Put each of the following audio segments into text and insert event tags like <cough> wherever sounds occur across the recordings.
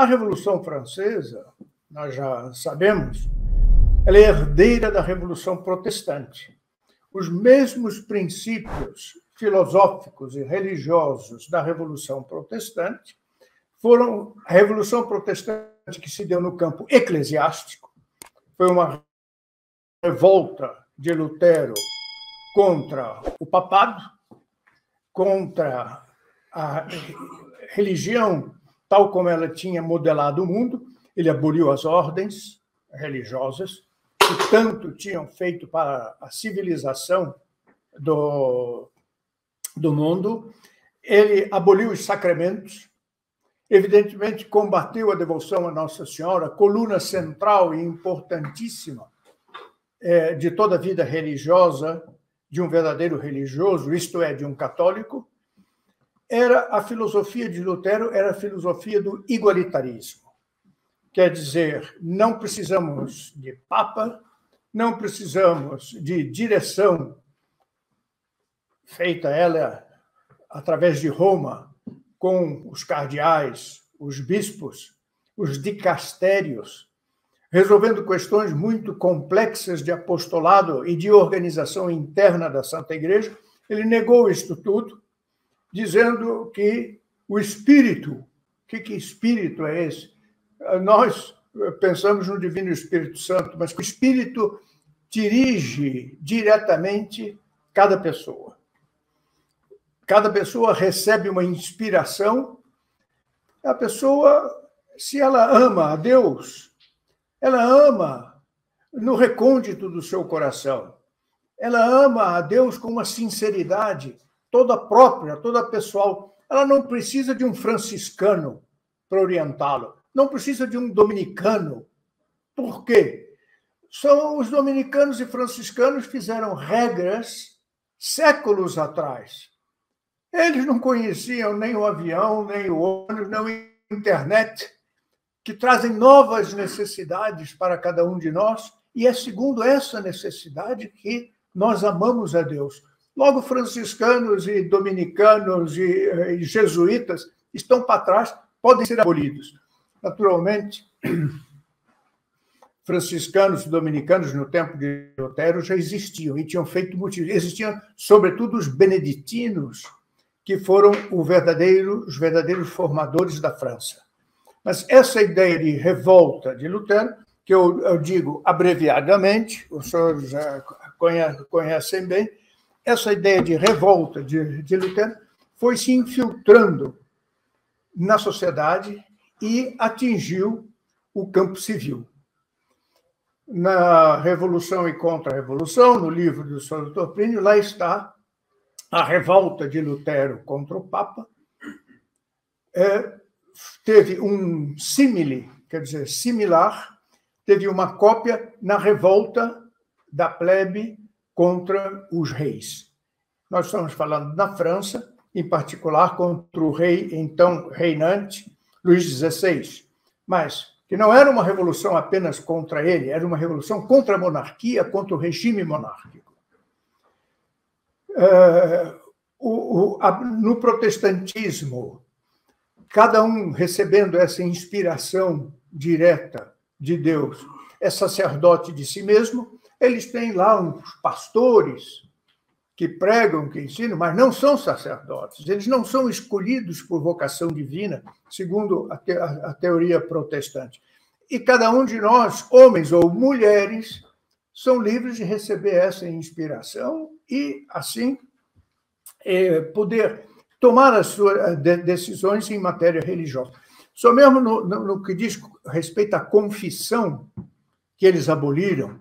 A Revolução Francesa, nós já sabemos, ela é herdeira da Revolução Protestante. Os mesmos princípios filosóficos e religiosos da Revolução Protestante foram a Revolução Protestante que se deu no campo eclesiástico, foi uma revolta de Lutero contra o papado, contra a religião tal como ela tinha modelado o mundo. Ele aboliu as ordens religiosas que tanto tinham feito para a civilização do, do mundo. Ele aboliu os sacramentos, evidentemente combateu a devoção a Nossa Senhora, coluna central e importantíssima é, de toda a vida religiosa de um verdadeiro religioso, isto é, de um católico, era a filosofia de Lutero, era a filosofia do igualitarismo. Quer dizer, não precisamos de papa, não precisamos de direção feita ela através de Roma com os cardeais, os bispos, os dicastérios, resolvendo questões muito complexas de apostolado e de organização interna da Santa Igreja, ele negou isto tudo, dizendo que o espírito, que, que espírito é esse? Nós pensamos no Divino Espírito Santo, mas o espírito dirige diretamente cada pessoa. Cada pessoa recebe uma inspiração. A pessoa, se ela ama a Deus, ela ama no recôndito do seu coração. Ela ama a Deus com uma sinceridade toda própria, toda pessoal. Ela não precisa de um franciscano para orientá-lo, não precisa de um dominicano. Por quê? São os dominicanos e franciscanos fizeram regras séculos atrás. Eles não conheciam nem o avião, nem o ônibus, nem a internet que trazem novas necessidades para cada um de nós, e é segundo essa necessidade que nós amamos a Deus. Logo, franciscanos e dominicanos e, eh, e jesuítas estão para trás, podem ser abolidos. Naturalmente, <clears throat> franciscanos e dominicanos no tempo de Lutero já existiam e tinham feito motivos. Existiam, sobretudo, os beneditinos, que foram verdadeiro, os verdadeiros formadores da França. Mas essa ideia de revolta de Lutero, que eu, eu digo abreviadamente, os senhores já conhecem bem, essa ideia de revolta de, de Lutero foi se infiltrando na sociedade e atingiu o campo civil. Na Revolução e Contra-Revolução, no livro do Sr. Plínio, lá está a revolta de Lutero contra o Papa, é, teve um símile, quer dizer, similar, teve uma cópia na revolta da plebe contra os reis. Nós estamos falando na França, em particular contra o rei então reinante Luís XVI, mas que não era uma revolução apenas contra ele, era uma revolução contra a monarquia, contra o regime monárquico. A, no protestantismo, cada um recebendo essa inspiração direta de Deus, é sacerdote de si mesmo. Eles têm lá uns pastores que pregam, que ensinam, mas não são sacerdotes. Eles não são escolhidos por vocação divina, segundo a, te a teoria protestante. E cada um de nós, homens ou mulheres, são livres de receber essa inspiração e, assim, é, poder tomar as suas decisões em matéria religiosa. Só mesmo no, no, no, que diz respeito à confissão que eles aboliram,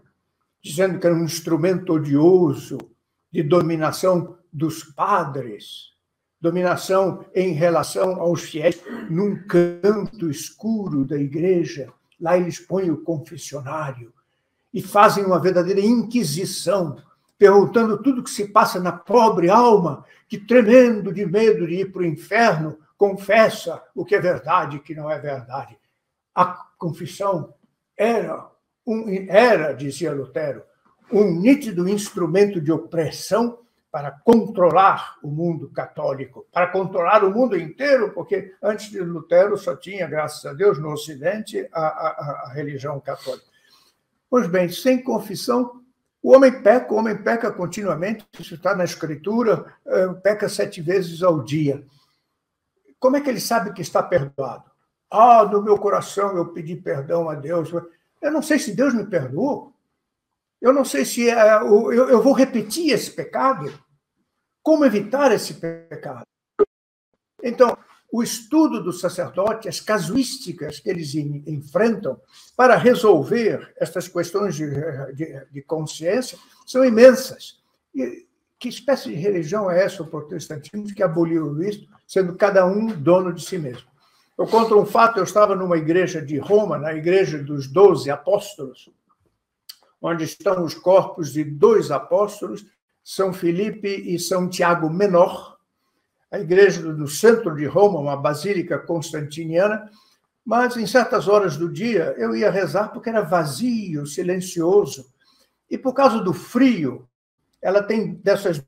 dizendo que era um instrumento odioso de dominação dos padres, dominação em relação aos fiéis, num canto escuro da igreja, lá eles põem o confessionário e fazem uma verdadeira inquisição perguntando tudo o que se passa na pobre alma, que tremendo de medo de ir para o inferno, confessa o que é verdade e o que não é verdade. A confissão era, um, era, dizia Lutero, um nítido instrumento de opressão para controlar o mundo católico, para controlar o mundo inteiro, porque antes de Lutero só tinha, graças a Deus, no Ocidente, a, a, a religião católica. Pois bem, sem confissão, o homem peca, o homem peca continuamente, isso está na Escritura, eh, peca sete vezes ao dia. Como é que ele sabe que está perdoado? Ah, no meu coração eu pedi perdão a Deus. Eu não sei se Deus me perdoou. Eu não sei se é, eu, eu vou repetir esse pecado. Como evitar esse pecado? Então, o estudo do sacerdote, as casuísticas que eles enfrentam para resolver estas questões de, de, de consciência são imensas. E que espécie de religião é essa, o protestantismo, que aboliu isso, sendo cada um dono de si mesmo? Eu conto um fato: eu estava numa igreja de Roma, na igreja dos doze apóstolos, onde estão os corpos de dois apóstolos, São Felipe e São Tiago Menor, a igreja no centro de Roma, uma basílica constantiniana, mas em certas horas do dia eu ia rezar porque era vazio, silencioso. E por causa do frio, ela tem dessas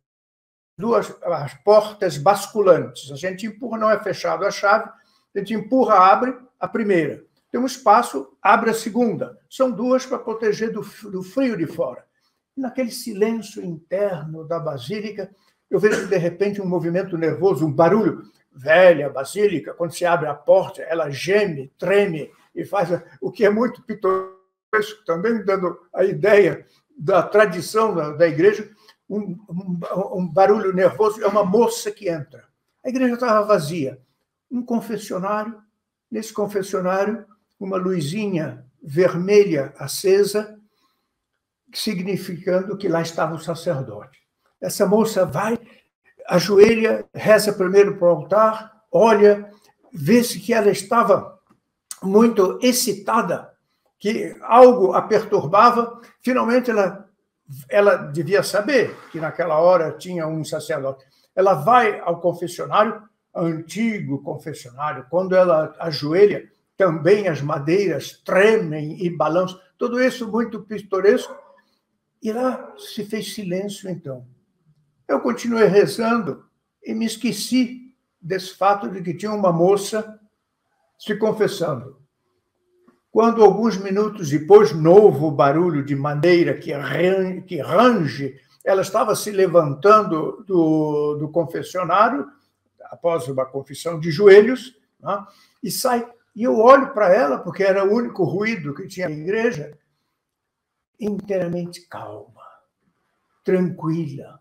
duas as portas basculantes. A gente empurra, não é fechado a chave, a gente empurra, abre a primeira tem um espaço, abre a segunda. São duas para proteger do, do frio de fora. E naquele silêncio interno da basílica, eu vejo de repente um movimento nervoso, um barulho. Velha basílica, quando se abre a porta, ela geme, treme e faz o que é muito pitoresco, também dando a ideia da tradição da, da igreja. Um, um, um barulho nervoso é uma moça que entra. A igreja estava vazia. Um confessionário. Nesse confessionário, uma luzinha vermelha acesa, significando que lá estava o sacerdote. Essa moça vai, ajoelha, reza primeiro para o altar, olha, vê-se que ela estava muito excitada, que algo a perturbava. Finalmente, ela, ela devia saber que naquela hora tinha um sacerdote. Ela vai ao confessionário, antigo confessionário, quando ela ajoelha, também as madeiras tremem e balançam, tudo isso muito pitoresco. E lá se fez silêncio, então. Eu continuei rezando e me esqueci desse fato de que tinha uma moça se confessando. Quando, alguns minutos depois, novo barulho de madeira que, que range, ela estava se levantando do, do confessionário, após uma confissão de joelhos, né, e sai e eu olho para ela, porque era o único ruído que tinha na igreja, inteiramente calma, tranquila.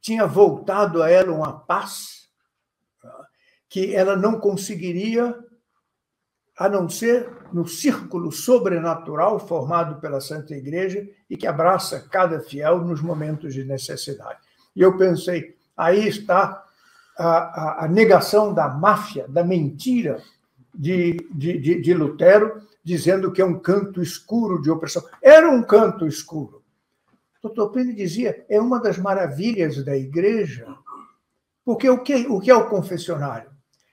Tinha voltado a ela uma paz que ela não conseguiria, a não ser no círculo sobrenatural formado pela Santa Igreja e que abraça cada fiel nos momentos de necessidade. E eu pensei, aí está a, a, a negação da máfia, da mentira de, de, de, de Lutero, dizendo que é um canto escuro de opressão. Era um canto escuro. Doutor Plínio dizia, é uma das maravilhas da igreja, porque o que, o que é o confessionário?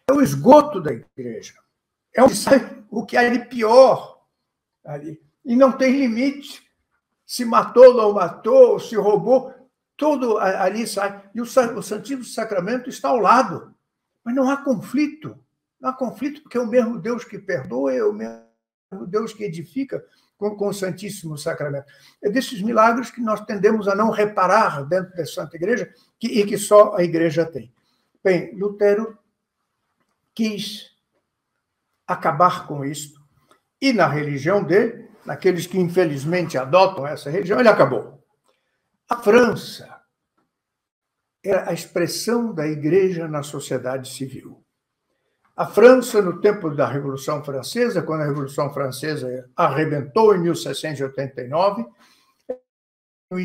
É o esgoto da igreja. É o, o que há de pior ali. E não tem limite. Se matou, não matou, se roubou, tudo ali sai. E o, o Santíssimo Sacramento está ao lado. Mas não há conflito. Não há conflito, porque é o mesmo Deus que perdoa, é o mesmo Deus que edifica com, com o Santíssimo Sacramento. É desses milagres que nós tendemos a não reparar dentro da Santa Igreja que, e que só a Igreja tem. Bem, Lutero quis acabar com isso. E na religião dele, naqueles que infelizmente adotam essa religião, ele acabou. A França era a expressão da igreja na sociedade civil. A França, no tempo da Revolução Francesa, quando a Revolução Francesa arrebentou em 1789, um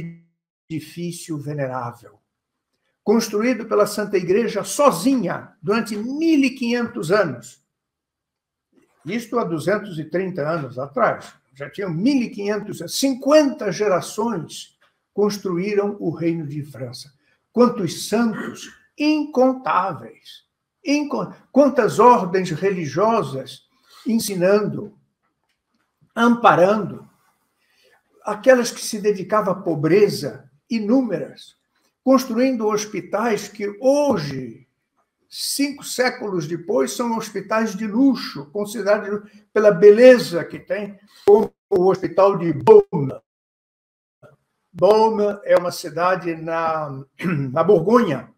edifício venerável, construído pela Santa Igreja sozinha durante 1500 anos. Isto há 230 anos atrás. Já tinham 1500, 50 gerações construíram o reino de França. Quantos santos incontáveis quantas ordens religiosas ensinando, amparando, aquelas que se dedicavam à pobreza, inúmeras, construindo hospitais que hoje, cinco séculos depois, são hospitais de luxo, considerados pela beleza que tem, como o Hospital de Beaune. Beaune é uma cidade na, <clears throat> na Borgonha.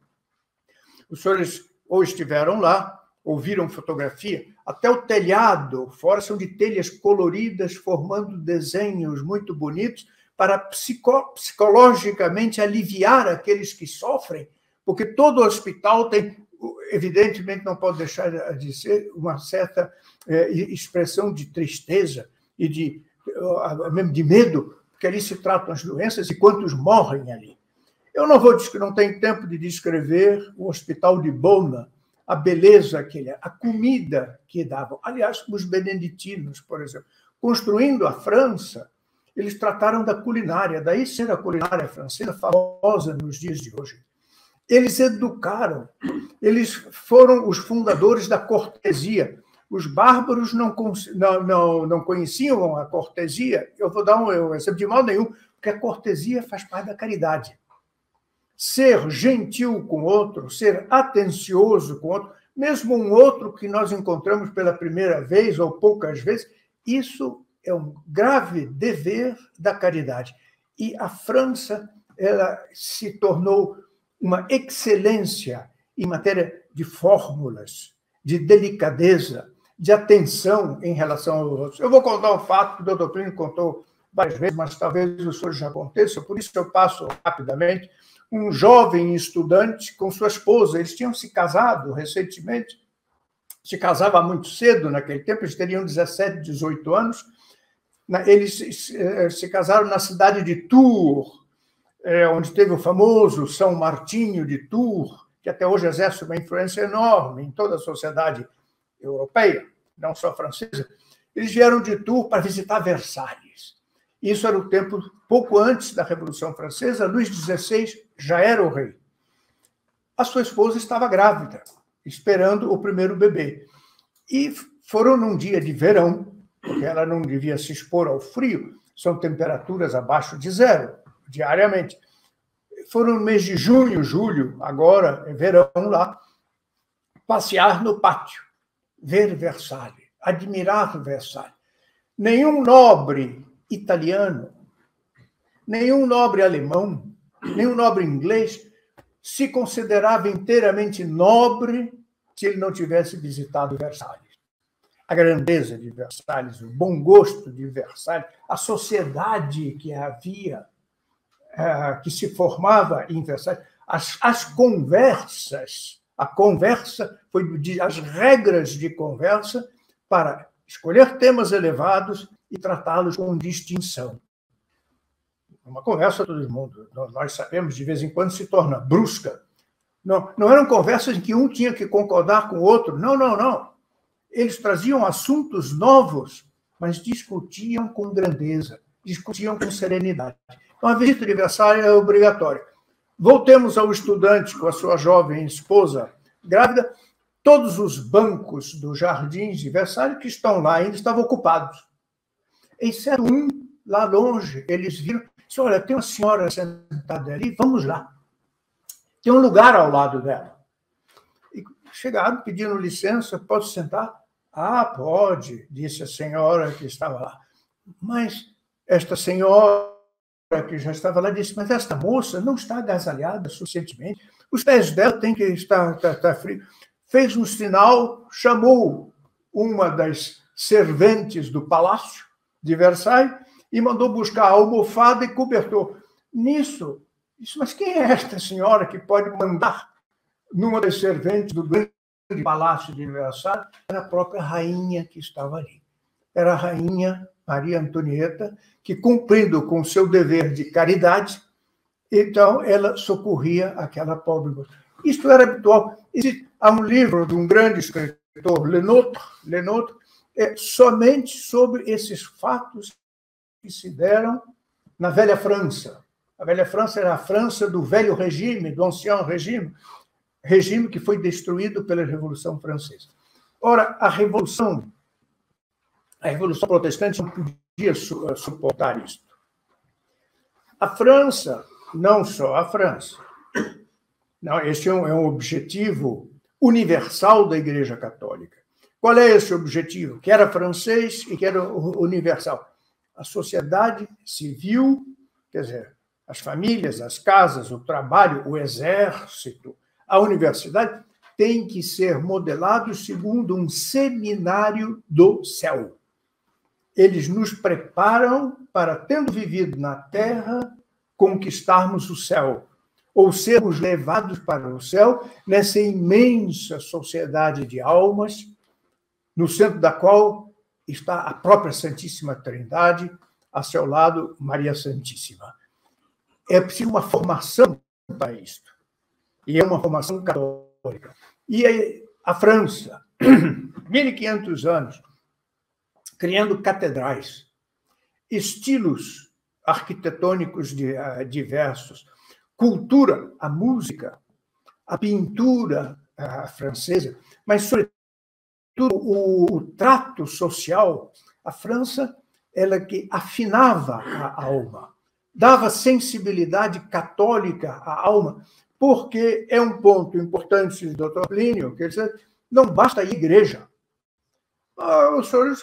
Os senhores ou estiveram lá, ouviram fotografia, até o telhado, fora são de telhas coloridas, formando desenhos muito bonitos, para psico, psicologicamente aliviar aqueles que sofrem, porque todo hospital tem, evidentemente, não pode deixar de ser uma certa é, expressão de tristeza e de, mesmo de medo, porque ali se tratam as doenças e quantos morrem ali. Eu não vou não tenho tempo de descrever o hospital de Bona, a beleza que ele é, a comida que davam. Aliás, os beneditinos, por exemplo, construindo a França, eles trataram da culinária, daí ser a culinária francesa famosa nos dias de hoje. Eles educaram, eles foram os fundadores da cortesia. Os bárbaros não, não, não, não conheciam a cortesia. Eu vou dar um exemplo de mal nenhum, porque a cortesia faz parte da caridade. Ser gentil com outro, ser atencioso com outro, mesmo um outro que nós encontramos pela primeira vez ou poucas vezes, isso é um grave dever da caridade. E a França ela se tornou uma excelência em matéria de fórmulas, de delicadeza, de atenção em relação aos outros. Eu vou contar um fato que o doutor Plínio contou várias vezes, mas talvez o senhor já aconteça, por isso eu passo rapidamente. Um jovem estudante com sua esposa, eles tinham se casado recentemente, se casava muito cedo naquele tempo, eles teriam 17, 18 anos, eles eh, se casaram na cidade de Tours, eh, onde teve o famoso São Martinho de Tours, que até hoje exerce uma influência enorme em toda a sociedade europeia, não só francesa. Eles vieram de Tours para visitar Versalhes. Isso era o tempo pouco antes da Revolução Francesa. Luís XVI já era o rei. A sua esposa estava grávida, esperando o primeiro bebê. E foram num dia de verão, porque ela não devia se expor ao frio, são temperaturas abaixo de zero diariamente. Foram no mês de junho, julho, agora é verão lá, passear no pátio, ver Versalhes, admirar Versalhes. Nenhum nobre italiano, nenhum nobre alemão, nenhum nobre inglês se considerava inteiramente nobre se ele não tivesse visitado Versalhes a grandeza de Versalhes, o bom gosto de Versalhes, a sociedade que havia, é, que se formava em Versalhes, as, as conversas, a conversa foi as regras de conversa para escolher temas elevados e tratá-los com distinção. Uma conversa todo mundo, nós sabemos, de vez em quando se torna brusca. Não, não eram conversas em que um tinha que concordar com o outro. Não, não, não eles traziam assuntos novos, mas discutiam com grandeza, discutiam com serenidade. Então, a visita aniversária é obrigatória. Voltemos ao estudante com a sua jovem esposa grávida. Todos os bancos dos jardins de Versalhes que estão lá ainda estavam ocupados. Exceto um lá longe, eles viram: disse, olha, tem uma senhora sentada ali, vamos lá. Tem um lugar ao lado dela. E chegaram pedindo licença, pode sentar? Ah, pode, disse a senhora que estava lá. Mas esta senhora que já estava lá disse: Mas esta moça não está agasalhada suficientemente. Os pés dela têm que estar, estar, estar frio. Fez um sinal, chamou uma das serventes do palácio de Versailles e mandou buscar almofada e cobertor. Nisso, disse: Mas quem é esta senhora que pode mandar numa das serventes do grande de palácio de Versalhes era a própria rainha que estava ali. Era a rainha Maria Antonieta, que, cumprindo com seu dever de caridade, então ela socorria aquela pobre. Isto era habitual. Há um livro de um grande escritor, Lenôtre, Lenôtre é somente sobre esses fatos que se deram na Velha França. A Velha França era a França do velho regime, do ancião regime, regime que foi destruído pela Revolução Francesa. Ora, a Revolução, a Revolução Protestante não podia suportar isto. A França, não só a França, Não, esse é um, é um objetivo universal da Igreja Católica. Qual é esse objetivo? Que era francês e que era universal. A sociedade civil, quer dizer, as famílias, as casas, o trabalho, o exército, a universidade, tem que ser modelados segundo um seminário do céu. Eles nos preparam para, tendo vivido na terra, conquistarmos o céu, ou sermos levados para o céu nessa imensa sociedade de almas, no centro da qual está a própria Santíssima Trindade, a seu lado, Maria Santíssima. É preciso uma formação para isto. E é uma formação católica. E a França, <clears throat> 1500 anos, criando catedrais, estilos arquitetônicos eh, diversos, cultura, a música, a pintura a francesa, mas, sobretudo, o, trato social. A França, ela que afinava a alma, dava sensibilidade católica à alma, porque é um ponto importante do Dr. Plínio, dizer, não basta a igreja. Ah, o senhor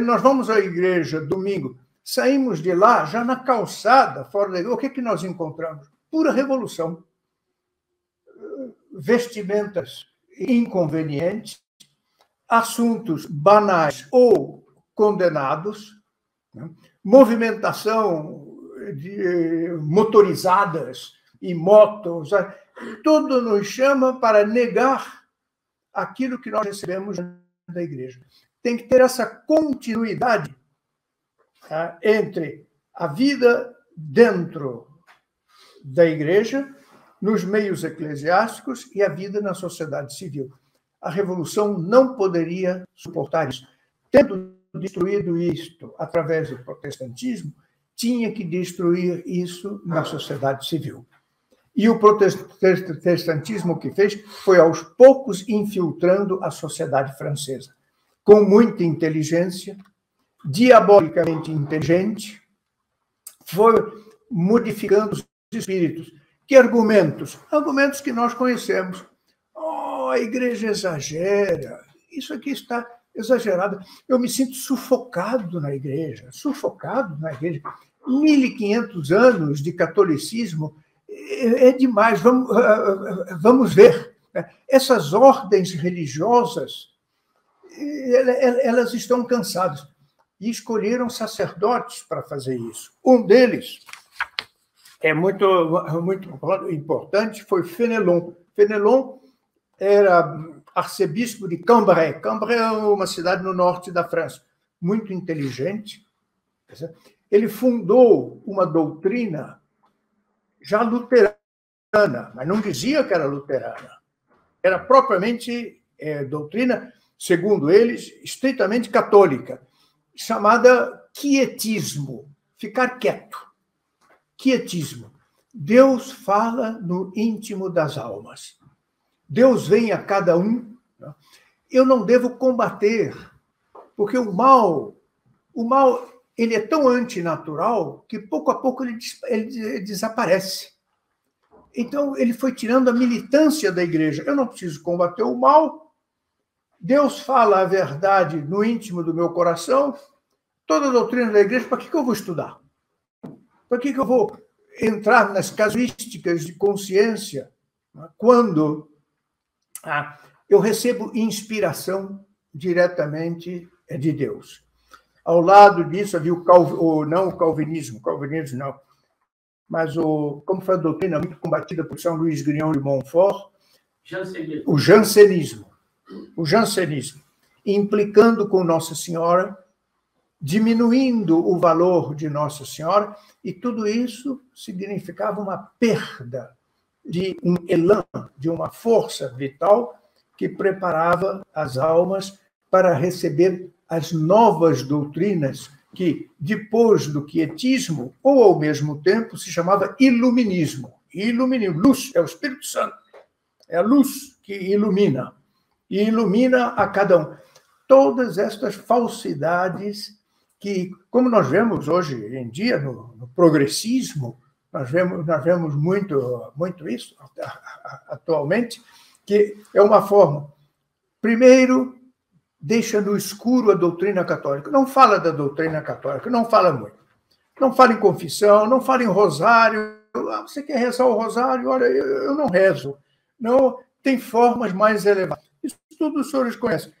nós vamos à igreja domingo, saímos de lá, já na calçada, fora da igreja, o que, é que nós encontramos? Pura revolução. Vestimentas inconvenientes, assuntos banais ou condenados, né? movimentação de motorizadas e motos, tudo nos chama para negar aquilo que nós recebemos da igreja. Tem que ter essa continuidade tá, entre a vida dentro da igreja, nos meios eclesiásticos e a vida na sociedade civil. A revolução não poderia suportar isso. Tendo destruído isto através do protestantismo, tinha que destruir isso na sociedade civil. E o protestantismo que fez foi aos poucos infiltrando a sociedade francesa, com muita inteligência, diabolicamente inteligente, foi modificando os espíritos. Que argumentos? Argumentos que nós conhecemos. Oh, a igreja exagera. Isso aqui está exagerado. Eu me sinto sufocado na igreja, sufocado na igreja. 1.500 anos de catolicismo é, é demais, vamos, ah, ah, ah, vamos ver. Né? Essas ordens religiosas, elas estão cansadas. E escolheram sacerdotes para fazer isso. Um deles é muito, muito importante, foi Fenelon. Fenelon era arcebispo de Cambrai. Cambrai é uma cidade no norte da França, muito inteligente. Ele fundou uma doutrina já luterana, mas não dizia que era luterana. Era propriamente é, doutrina, segundo eles, estritamente católica, chamada quietismo, ficar quieto. Quietismo. Deus fala no íntimo das almas. Deus vem a cada um. Né? Eu não devo combater, porque o mal, o mal ele é tão antinatural que pouco a pouco ele, ele desaparece. Então, ele foi tirando a militância da igreja. Eu não preciso combater o mal. Deus fala a verdade no íntimo do meu coração. Toda a doutrina da igreja, para que, que eu vou estudar? Para que, que eu vou entrar nas casuísticas de consciência quando ah, eu recebo inspiração diretamente de Deus? Ao lado disso havia o, calv... o não o calvinismo, calvinismo não, mas o como foi a doutrina muito combatida por São Luís Grignon de Montfort, jansenismo. o jansenismo, o jansenismo, implicando com Nossa Senhora, diminuindo o valor de Nossa Senhora, e tudo isso significava uma perda de um elan, de uma força vital que preparava as almas para receber as novas doutrinas que, depois do quietismo, ou ao mesmo tempo, se chamava iluminismo. Iluminismo, luz, é o Espírito Santo. É a luz que ilumina. E ilumina a cada um. Todas estas falsidades que, como nós vemos hoje em dia no, no progressismo, nós vemos, nós vemos muito, muito isso atualmente, que é uma forma. Primeiro, deixa no escuro a doutrina católica. Não fala da doutrina católica, não fala muito. Não fala em confissão, não fala em rosário. Ah, você quer rezar o rosário? Olha, eu não rezo. Não, tem formas mais elevadas. Tudo os senhores conhecem.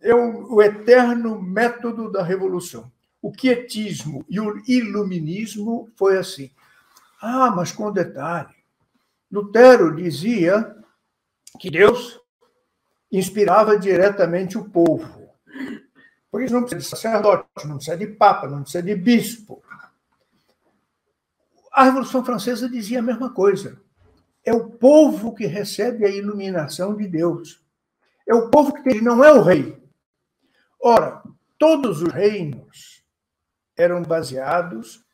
É o, o eterno método da revolução. O quietismo e o iluminismo foi assim. Ah, mas com detalhe. Lutero dizia que Deus inspirava diretamente o povo. Por isso não precisa de sacerdote, não precisa de papa, não precisa de bispo. A Revolução Francesa dizia a mesma coisa. É o povo que recebe a iluminação de Deus. É o povo que tem, não é o rei. Ora, todos os reinos eram baseados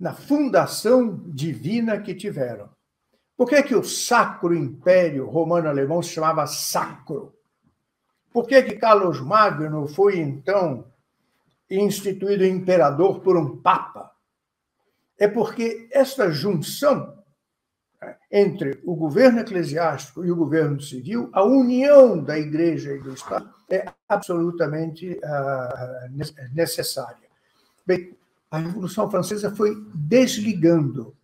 na fundação divina que tiveram. Por que, que o Sacro Império Romano-Alemão se chamava Sacro? Por que, que Carlos Magno foi, então, instituído imperador por um Papa? É porque esta junção entre o governo eclesiástico e o governo civil, a união da Igreja e do Estado, é absolutamente uh, necessária. Bem, a Revolução Francesa foi desligando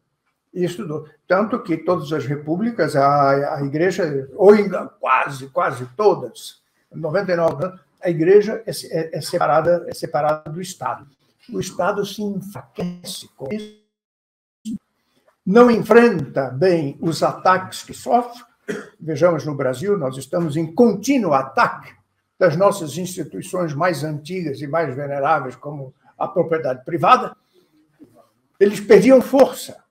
isso, tanto que todas as repúblicas, a, a igreja, ou quase, quase todas, 99, a igreja é, é, é, separada, é separada do Estado. O Estado se enfraquece com isso, não enfrenta bem os ataques que sofre. Vejamos no Brasil, nós estamos em contínuo ataque das nossas instituições mais antigas e mais veneráveis, como a propriedade privada. Eles perdiam força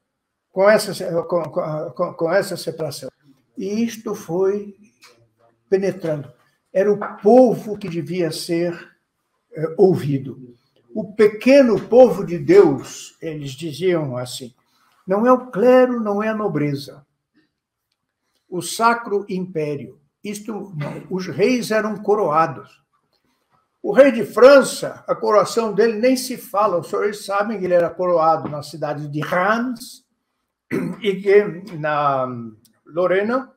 com essa, com, com, com essa separação. E isto foi penetrando. Era o povo que devia ser é, ouvido. O pequeno povo de Deus, eles diziam assim, não é o clero, não é a nobreza. O sacro império. Isto, os reis eram coroados. O rei de França, a coroação dele nem se fala. Os senhores sabem que ele era coroado na cidade de Reims, e que na Lorena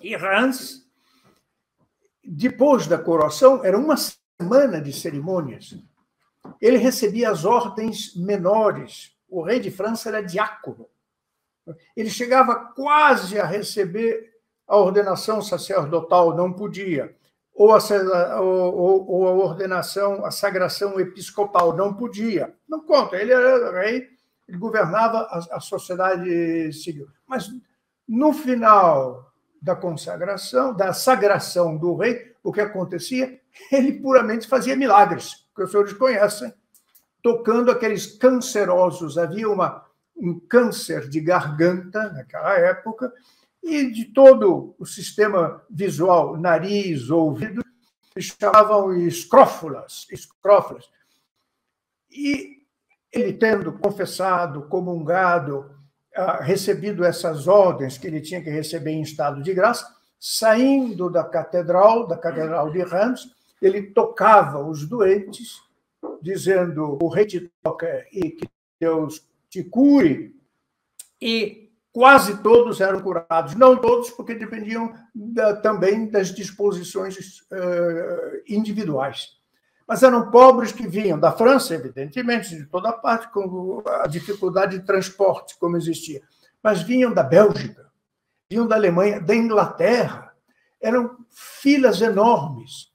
e Reims, depois da coroação, era uma semana de cerimônias. Ele recebia as ordens menores. O rei de França era diácono. Ele chegava quase a receber a ordenação sacerdotal, não podia. Ou a, ou, ou a ordenação, a sagração episcopal, não podia. Não conta, ele era rei ele governava a, a sociedade civil. Mas no final da consagração, da sagração do rei, o que acontecia? Ele puramente fazia milagres, que os senhores conhecem, tocando aqueles cancerosos. Havia uma, um câncer de garganta naquela época, e de todo o sistema visual, nariz, ouvido, chamavam escrófulas, escrófulas. E ele tendo confessado, comungado, ah, recebido essas ordens que ele tinha que receber em estado de graça, saindo da catedral, da catedral de Reims, ele tocava os doentes, dizendo: "O rei te toca e que Deus te cure". E quase todos eram curados, não todos, porque dependiam da, também das disposições uh, individuais mas eram pobres que vinham da França, evidentemente, de toda parte, com a dificuldade de transporte como existia, mas vinham da Bélgica, vinham da Alemanha, da Inglaterra. Eram filas enormes.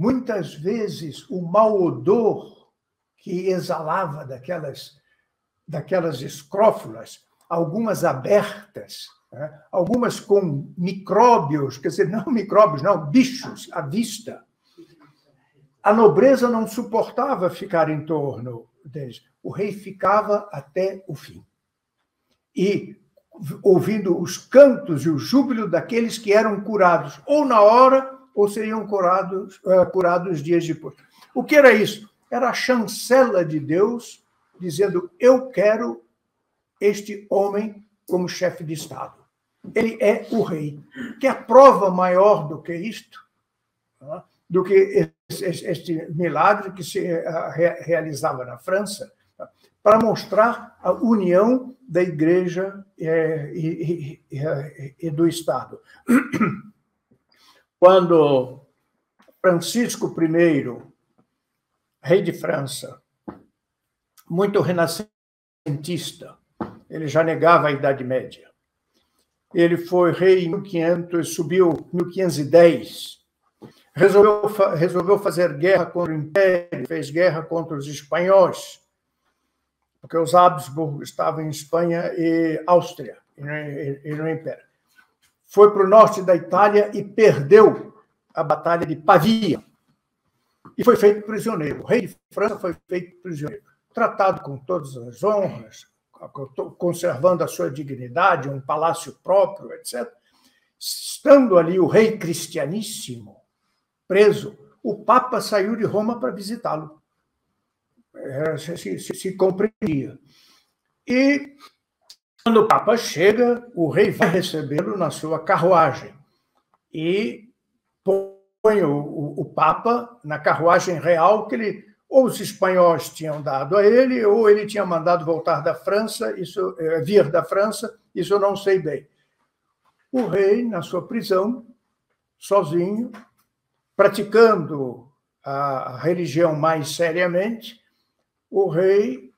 Muitas vezes o mau odor que exalava daquelas, daquelas escrófulas, algumas abertas, né? algumas com micróbios, quer dizer, não micróbios, não, bichos à vista a nobreza não suportava ficar em torno deles. O rei ficava até o fim. E ouvindo os cantos e o júbilo daqueles que eram curados, ou na hora, ou seriam curados, uh, curados dias depois. O que era isso? Era a chancela de Deus dizendo: Eu quero este homem como chefe de Estado. Ele é o rei. Que a prova maior do que isto, do que este milagre que se eh, realizava na França, para mostrar a união da Igreja é, e, e, e do Estado. <clears throat> Quando Francisco I, rei de França, muito renascentista, ele já negava a Idade Média. Ele foi rei em 1500, subiu em 1510. Resolveu, resolveu fazer guerra contra o Império, fez guerra contra os espanhóis porque os Habsburg estavam em Espanha e Áustria, e no Império. Foi para o norte da Itália e perdeu a Batalha de Pavia. E foi feito prisioneiro. O rei de França foi feito prisioneiro. Tratado com todas as honras, conservando a sua dignidade, um palácio próprio, etc. Estando ali o rei cristianíssimo preso, o Papa saiu de Roma para visitá-lo se, se, se compreendia. E quando o Papa chega, o rei vai recebê-lo na sua carruagem e põe o, o, o, Papa na carruagem real que ele ou os espanhóis tinham dado a ele ou ele tinha mandado voltar da França, isso é, vir da França, isso eu não sei bem. O rei na sua prisão, sozinho, praticando a religião mais seriamente, o rei,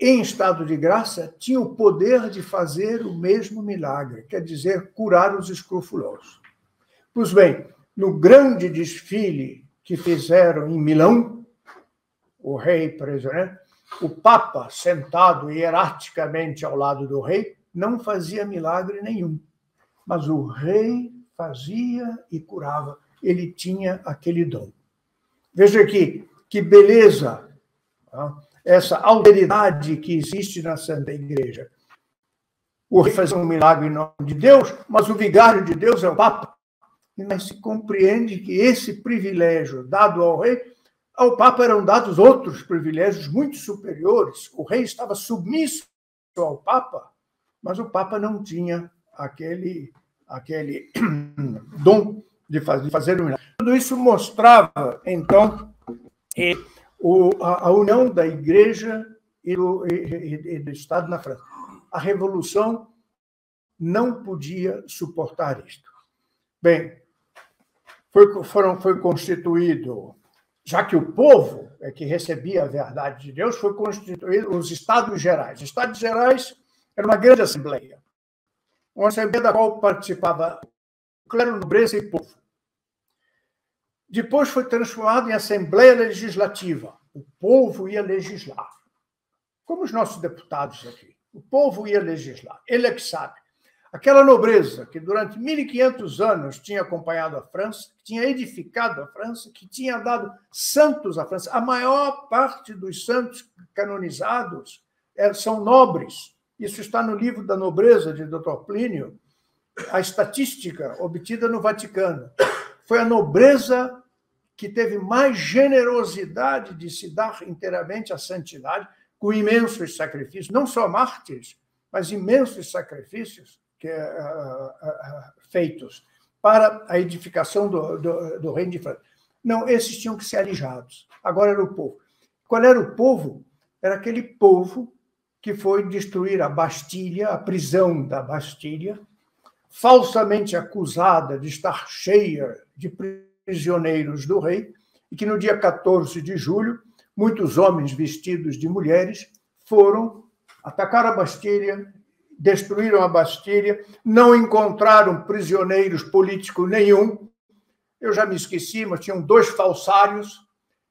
em estado de graça, tinha o poder de fazer o mesmo milagre, quer dizer, curar os escrofulosos. Pois bem, no grande desfile que fizeram em Milão, o rei, por exemplo, o Papa, sentado hierarquicamente ao lado do rei, não fazia milagre nenhum. Mas o rei fazia e curava. Ele tinha aquele dom. Veja aqui, que beleza Tá? Essa alteridade que existe na Santa Igreja. O rei faz um milagre em nome de Deus, mas o vigário de Deus é o Papa. Mas se compreende que esse privilégio dado ao rei, ao Papa eram dados outros privilégios muito superiores. O rei estava submisso ao Papa, mas o Papa não tinha aquele, aquele <clears throat> dom de fazer, o milagre. Tudo isso mostrava, então, o, a, a, união da Igreja e do, e, e do Estado na França. A Revolução não podia suportar isto. Bem, foi, foram, foi constituído, já que o povo é que recebia a verdade de Deus, foi constituído os Estados Gerais. Os Estados Gerais era uma grande assembleia, uma assembleia da qual participava clero, nobreza e povo. Depois foi transformado em Assembleia Legislativa. O povo ia legislar. Como os nossos deputados aqui. O povo ia legislar. Ele é que sabe. Aquela nobreza que durante 1500 anos tinha acompanhado a França, que tinha edificado a França, que tinha dado santos à França. A maior parte dos santos canonizados é, são nobres. Isso está no livro da nobreza de Dr. Plínio, a estatística obtida no Vaticano foi a nobreza que teve mais generosidade de se dar inteiramente à santidade, com imensos sacrifícios, não só mártires, mas imensos sacrifícios que, uh, uh, feitos para a edificação do, do, do, reino de França. Não, esses tinham que ser alijados. Agora era o povo. Qual era o povo? Era aquele povo que foi destruir a Bastilha, a prisão da Bastilha, falsamente acusada de estar cheia de prisioneiros do rei, e que no dia 14 de julho, muitos homens vestidos de mulheres foram atacar a Bastilha, destruíram a Bastilha, não encontraram prisioneiros políticos nenhum. Eu já me esqueci, mas tinham dois falsários,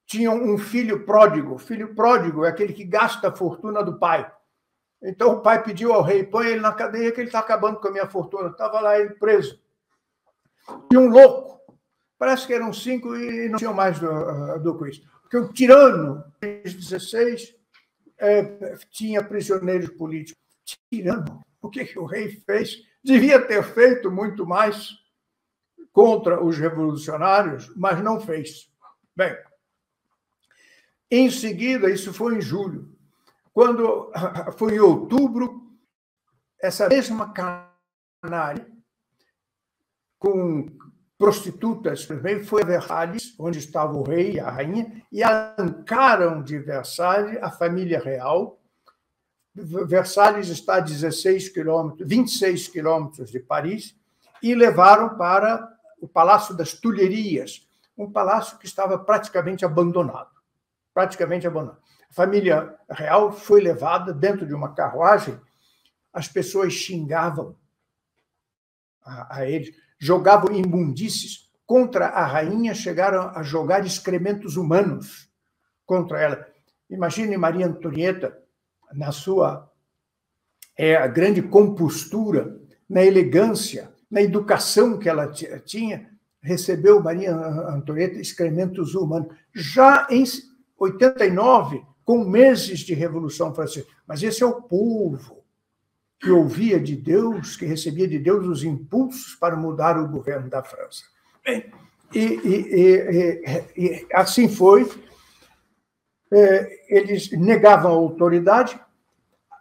tinham um filho pródigo. Filho pródigo é aquele que gasta a fortuna do pai. Então o pai pediu ao rei: põe ele na cadeia, que ele está acabando com a minha fortuna. Estava lá ele preso. E um louco, parece que eram cinco e não tinham mais do, do que isso. Porque o tirano, em 16, é, tinha prisioneiros políticos. Tirano, o que, que o rei fez? Devia ter feito muito mais contra os revolucionários, mas não fez. Bem, em seguida, isso foi em julho, quando foi em outubro, essa mesma canalha, com prostitutas também foi a Versalhes, onde estava o rei e a rainha, e arrancaram de Versalhes a família real. Versalhes está a 16 quilômetros, 26 quilômetros de Paris, e levaram para o Palácio das Tulherias, um palácio que estava praticamente abandonado. Praticamente abandonado. A família real foi levada dentro de uma carruagem, as pessoas xingavam a, a eles jogavam imundícies contra a rainha, chegaram a jogar excrementos humanos contra ela. Imagine Maria Antonieta, na sua é, grande compostura, na elegância, na educação que ela tinha, recebeu Maria Antonieta excrementos humanos. Já em 89, com meses de Revolução Francesa. Mas esse é o povo que ouvia de Deus, que recebia de Deus os impulsos para mudar o governo da França. E, e, e, e assim foi. É, eles negavam a autoridade.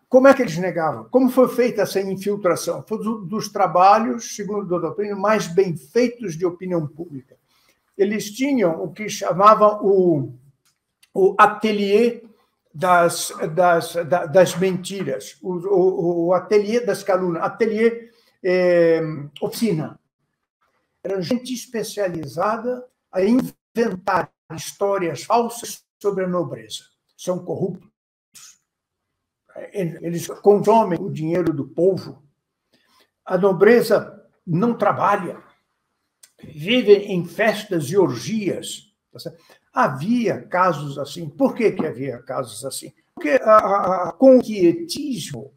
Como é que eles negavam? Como foi feita essa infiltração? Foi dos trabalhos, segundo o doutrina, mais bem feitos de opinião pública. Eles tinham o que chamavam o, o atelier das, das, das mentiras, o, o, o ateliê das calúnias, ateliê é, oficina. Era gente especializada a inventar histórias falsas sobre a nobreza. São corruptos. Eles consomem o dinheiro do povo. A nobreza não trabalha. Vivem em festas e orgias. Havia casos assim. Por que, que havia casos assim? Porque a, a, com o quietismo,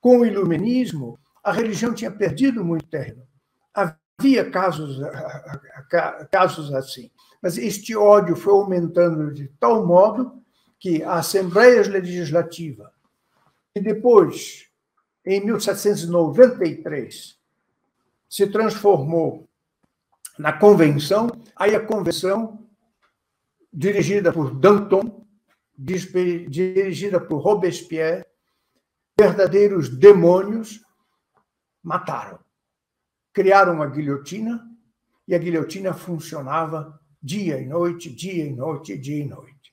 com o iluminismo, a religião tinha perdido muito terreno. Havia casos, casos assim. Mas este ódio foi aumentando de tal modo que a Assembleia Legislativa, e depois, em 1793, se transformou na Convenção, aí a Convenção dirigida por Danton, dirigida por Robespierre, verdadeiros demônios, mataram. Criaram uma guilhotina e a guilhotina funcionava dia e noite, dia e noite, dia e noite.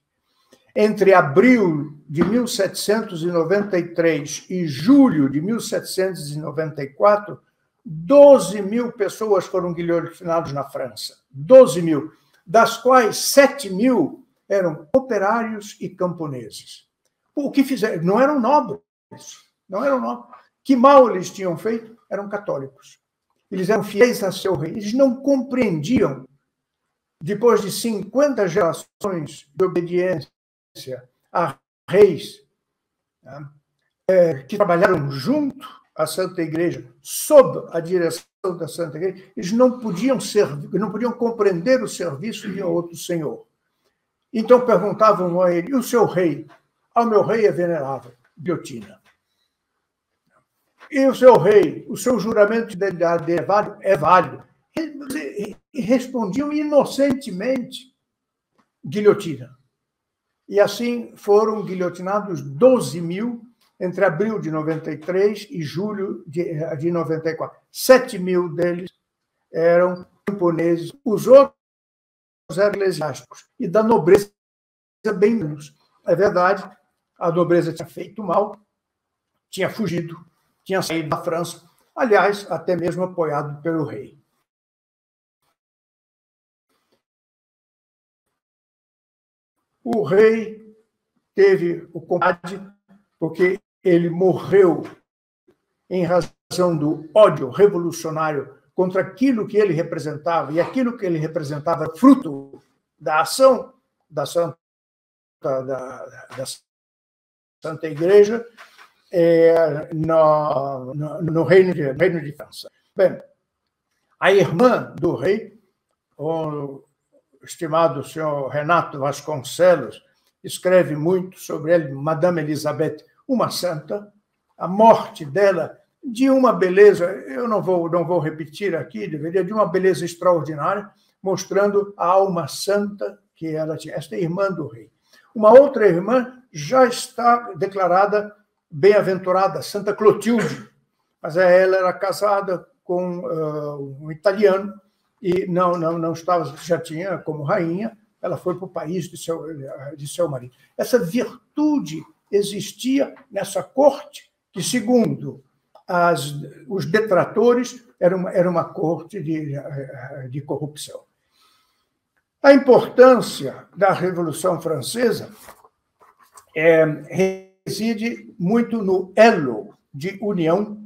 Entre abril de 1793 e julho de 1794, 12 mil pessoas foram guilhotinadas na França. 12 mil das quais 7 mil eram operários e camponeses. O que fizeram? Não eram nobres, não eram nobres. Que mal eles tinham feito? Eram católicos. Eles eram fiéis a seu rei. Eles não compreendiam, depois de 50 gerações de obediência a reis, né, é, que trabalharam junto à Santa Igreja, sob a direção da Santa Igreja, eles não podiam servir, não podiam compreender o serviço de outro senhor. Então perguntavam a ele: e o seu rei? Ao ah, meu rei é venerável, guilhotina. E o seu rei, o seu juramento de é válido? É válido. E respondiam inocentemente: guilhotina. E assim foram guilhotinados 12 mil entre abril de 93 e julho de, de 94. 7 mil deles eram camponeses, os outros eram eclesiásticos, e da nobreza bem menos. É verdade, a nobreza tinha feito mal, tinha fugido, tinha saído da França, aliás, até mesmo apoiado pelo rei. O rei teve o combate porque ele morreu em razão do ódio revolucionário contra aquilo que ele representava, e aquilo que ele representava fruto da ação da Santa, da, da Santa Igreja é, no, no, no, reino de, no reino de França. Bem, a irmã do rei, o estimado senhor Renato Vasconcelos, escreve muito sobre ele, Madame Elizabeth uma santa, a morte dela de uma beleza, eu não vou não vou repetir aqui, deveria de uma beleza extraordinária, mostrando a alma santa que ela tinha, esta irmã do rei. Uma outra irmã já está declarada bem-aventurada, Santa Clotilde, mas ela era casada com uh, um italiano e não, não, não estava, já tinha como rainha, ela foi para o país de seu, de seu marido. Essa virtude existia nessa corte, que, segundo as, os detratores, era uma, era uma corte de, de corrupção. A importância da Revolução Francesa é, reside muito no elo de união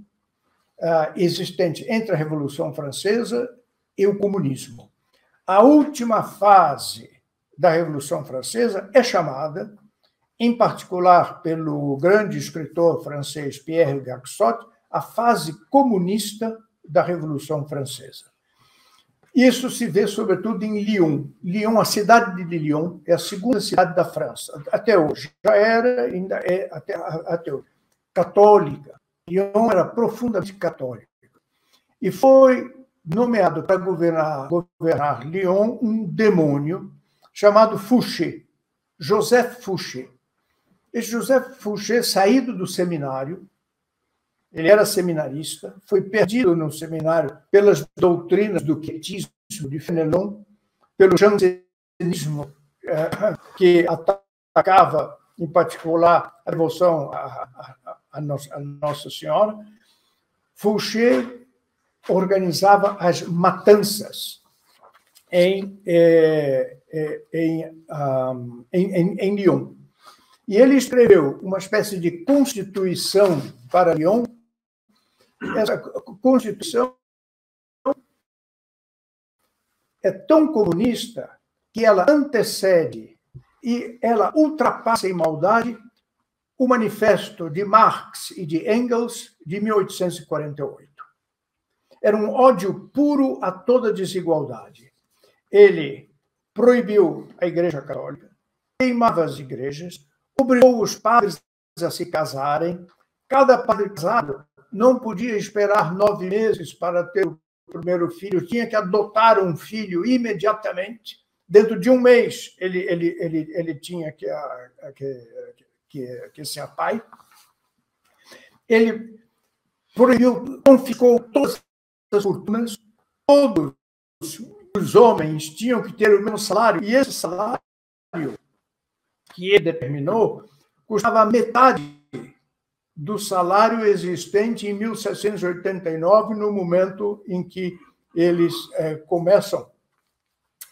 uh, existente entre a Revolução Francesa e o comunismo. A última fase da Revolução Francesa é chamada, em particular pelo grande escritor francês Pierre Garçot, a fase comunista da Revolução Francesa. Isso se vê sobretudo em Lyon. Lyon, a cidade de Lyon, é a segunda cidade da França, até hoje. Já era, ainda é até, até hoje. Católica. Lyon era profundamente católica. E foi nomeado para governar, governar Lyon um demônio chamado Fouché, Joseph Fouché. Esse Joseph Fouché, saído do seminário, ele era seminarista, foi perdido no seminário pelas doutrinas do quietismo de Fenelon, pelo jansenismo, eh, que atacava, em particular, a devoção a, Nossa Senhora. Fouché organizava as matanças em, eh, eh, em, em, em, em Lyon. E ele escreveu uma espécie de constituição para Lyon. Essa constituição é tão comunista que ela antecede e ela ultrapassa em maldade o manifesto de Marx e de Engels de 1848. Era um ódio puro a toda desigualdade. Ele proibiu a Igreja Católica, queimava as igrejas, obrigou os padres a se casarem. Cada padre casado não podia esperar nove meses para ter o primeiro filho, tinha que adotar um filho imediatamente. Dentro de um mês, ele, ele, ele, ele tinha que, que, que, que ser pai. Ele proibiu, confiscou todas as fortunas, todos os homens tinham que ter o mesmo salário, e esse salário que ele determinou custava metade do salário existente em 1789, no momento em que eles é, começam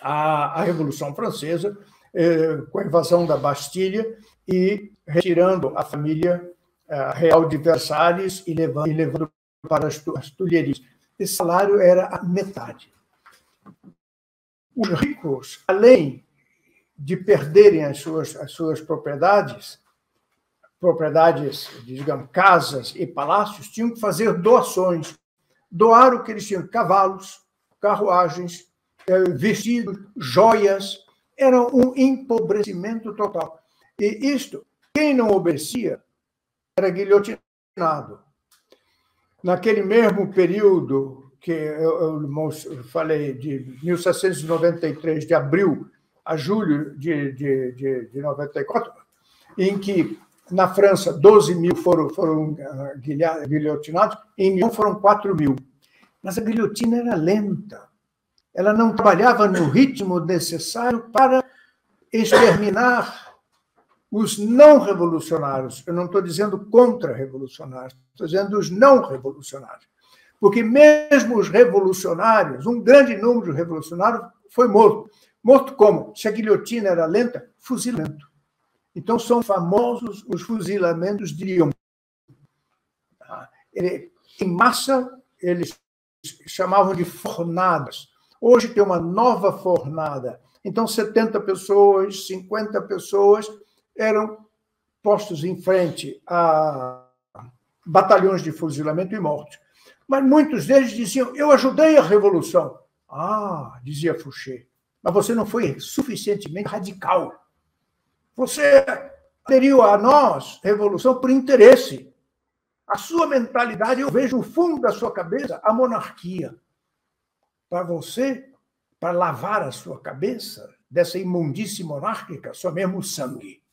a, a, Revolução Francesa, é, com a invasão da Bastilha e retirando a família é, real de Versalhes e levando, e levando para as, as Tulherias. Esse salário era a metade. Os ricos, além de perderem as suas, as suas propriedades, propriedades, digamos, casas e palácios, tinham que fazer doações. Doar o que eles tinham: cavalos, carruagens, eh, vestidos, joias. Era um empobrecimento total. E isto, quem não obedecia era guilhotinado. Naquele mesmo período que eu, eu falei, de 1793, de abril a julho de, de, de, de 94, em que na França 12 mil foram, foram ah, guilhotinados, em Lyon foram 4 mil. Mas a guilhotina era lenta. Ela não trabalhava no ritmo necessário para exterminar os não revolucionários. Eu não estou dizendo contra-revolucionários, estou dizendo os não revolucionários. Porque mesmo os revolucionários, um grande número de revolucionários foi morto. Morto como? Se a guilhotina era lenta, fuzilamento. Então são famosos os fuzilamentos de Lyon. Ah, em massa, eles chamavam de fornadas. Hoje tem uma nova fornada. Então, 70 pessoas, 50 pessoas eram postos em frente a batalhões de fuzilamento e morte. Mas muitos deles diziam: Eu ajudei a revolução. Ah, dizia Fouché, mas você não foi suficientemente radical. Você aderiu a nós, revolução, por interesse. A sua mentalidade, eu vejo no fundo da sua cabeça a monarquia. Para você, para lavar a sua cabeça dessa imundície monárquica, só mesmo sangue.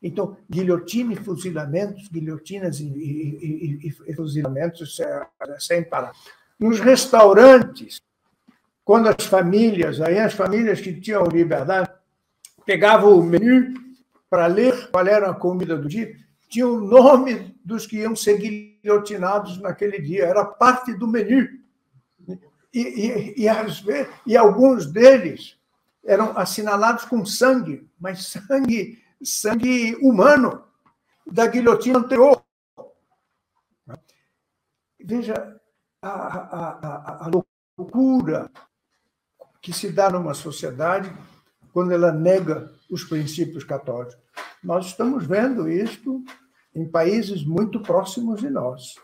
Então, guilhotina e fuzilamentos, guilhotinas e, e, e, e fuzilamentos sem parar. Nos restaurantes, quando as famílias, aí as famílias que tinham liberdade, pegavam o menu para ler qual era a comida do dia, tinha o nome dos que iam ser guilhotinados naquele dia, era parte do menu. E, e, e, às vezes, e alguns deles eram assinalados com sangue, mas sangue, sangue humano, da guilhotina anterior. Veja a, a, a, a loucura que se dá numa sociedade quando ela nega os princípios católicos. Nós estamos vendo isto em países muito próximos de nós.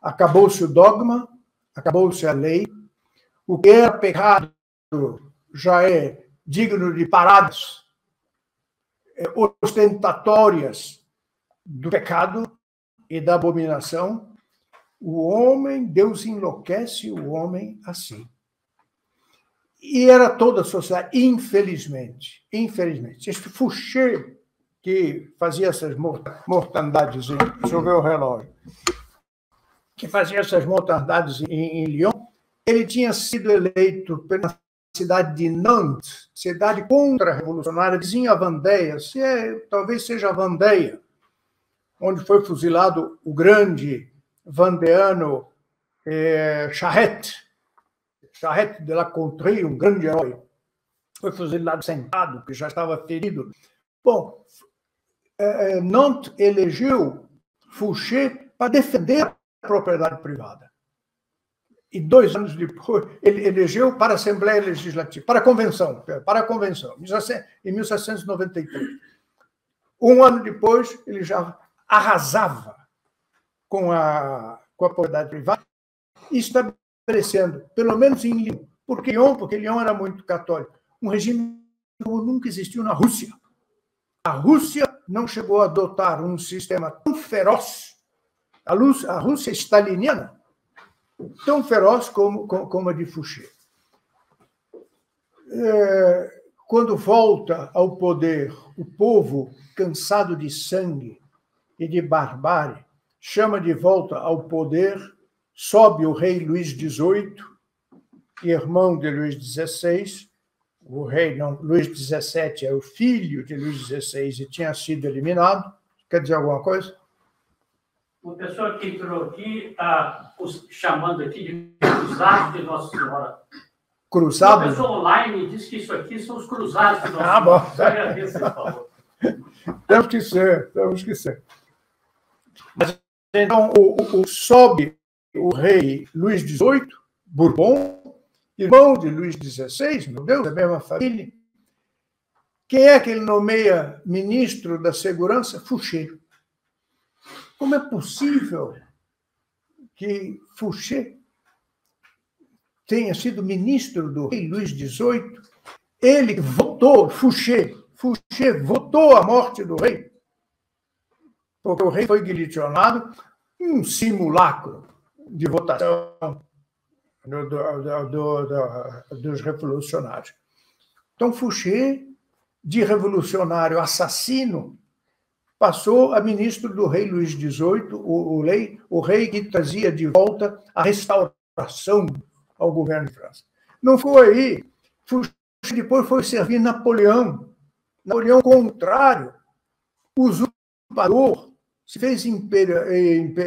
Acabou-se o dogma, acabou-se a lei. O que era pecado já é digno de paradas é, ostentatórias do pecado e da abominação. O homem, Deus enlouquece o homem assim. E era toda a sociedade, infelizmente, infelizmente. Este Fouché, que fazia essas mortandades, deixa eu ver o relógio, que fazia essas mortandades em, em Lyon, ele tinha sido eleito pela cidade de Nantes, cidade contra-revolucionária, vizinha a Vandéia, se é, talvez seja a Vandéia, onde foi fuzilado o grande vandeano é, Charette, Charrette de la Contrie, um grande herói, foi fuzilado sentado, que já estava ferido. Bom, é, é, Nantes elegeu Fouché para defender a propriedade privada. E dois anos depois, ele elegeu para a Assembleia Legislativa, para a Convenção, para a Convenção, em 1793. Um ano depois, ele já arrasava com a, com a propriedade privada e estabelecendo, pelo menos em Lyon, porque Lyon, porque Lyon era muito católico, um regime como nunca existiu na Rússia. A Rússia não chegou a adotar um sistema tão feroz, a, a Rússia staliniana, tão feroz como, como a de Fouché. É, quando volta ao poder o povo cansado de sangue e de barbárie, chama de volta ao poder sobe o rei Luís XVIII, irmão de Luís XVI. O rei não, Luís XVII é o filho de Luís XVI e tinha sido eliminado. Quer dizer alguma coisa? Uma pessoa que entrou aqui está chamando aqui de cruzados de Nossa Senhora. Cruzados? Uma pessoa online diz que isso aqui são os cruzados de Nossa Senhora. Ah, bom. Agradeço, temos que ser, temos que ser. Mas, então, o, o, sobe o rei Luís XVIII, Bourbon, irmão de Luís XVI, meu Deus, da mesma família. Quem é que ele nomeia ministro da Segurança? Fouché. Como é possível que Fouché tenha sido ministro do rei Luís XVIII? Ele votou, Fouché, Fouché votou a morte do rei, porque o rei foi guilhotinado, um simulacro de votação do, do, do, dos revolucionários. Então, Fouché, de revolucionário assassino, passou a ministro do rei Luís XVIII, o, o, rei, o rei que trazia de volta a restauração ao governo de França. Não foi aí. Fouché depois foi servir Napoleão. Napoleão, contrário, usurpador, se fez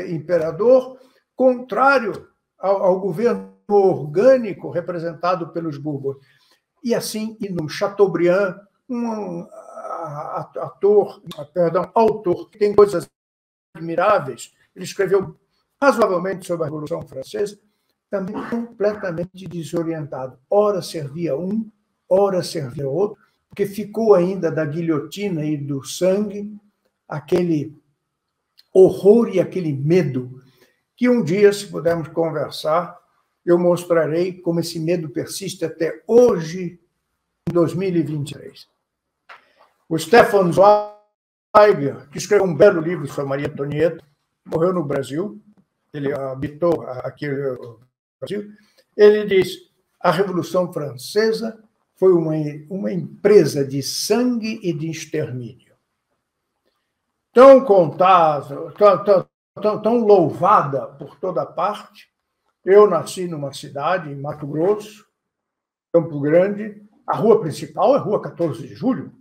imperador contrário ao, ao governo orgânico representado pelos Bourbons. E assim, e no Chateaubriand, um ator, perdão, autor que tem coisas admiráveis, ele escreveu razoavelmente sobre a Revolução Francesa, também completamente desorientado. Ora servia um, ora servia outro, porque ficou ainda da guilhotina e do sangue aquele horror e aquele medo que um dia, se pudermos conversar, eu mostrarei como esse medo persiste até hoje, em 2023. O Stefan Zweig, que escreveu um belo livro sobre Maria Antonieta, morreu no Brasil, ele habitou aqui no Brasil, ele diz: a Revolução Francesa foi uma, uma empresa de sangue e de extermínio. Tão contável, tão, tão, tão, tão louvada por toda parte, Eu nasci numa cidade, em Mato Grosso, Campo Grande. A rua principal é Rua 14 de Julho.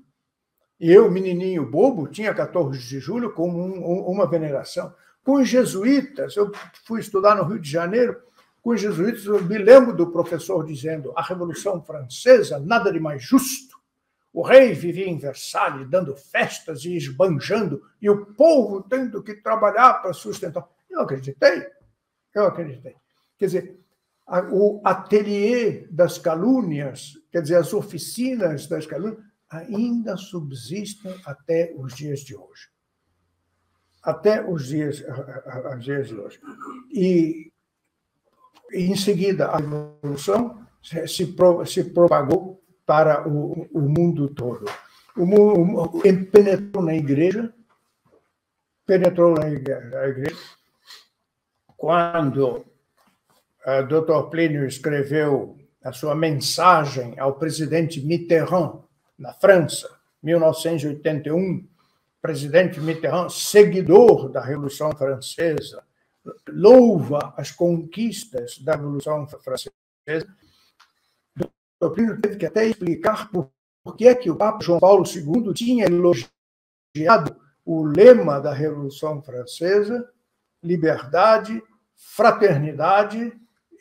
E eu, menininho bobo, tinha 14 de julho como um, uma veneração. Com os jesuítas, eu fui estudar no Rio de Janeiro, com os jesuítas, eu me lembro do professor dizendo: a Revolução Francesa, nada de mais justo. O rei vivia em Versalhes, dando festas e esbanjando, e o povo tendo que trabalhar para sustentar. Eu acreditei, eu acreditei. Quer dizer, o ateliê das calúnias, quer dizer, as oficinas das calúnias, ainda subsistem até os dias de hoje. Até os dias, os dias de hoje. E, em seguida, a revolução se, se propagou para o, o mundo todo. O, o, penetrou na igreja, penetrou na igreja, quando o Dr. Plínio escreveu a sua mensagem ao presidente Mitterrand, na França, 1981, presidente Mitterrand, seguidor da Revolução Francesa, louva as conquistas da Revolução Francesa. O Plínio teve que até explicar por, por que é que o Papa João Paulo II tinha elogiado o lema da Revolução Francesa, liberdade, fraternidade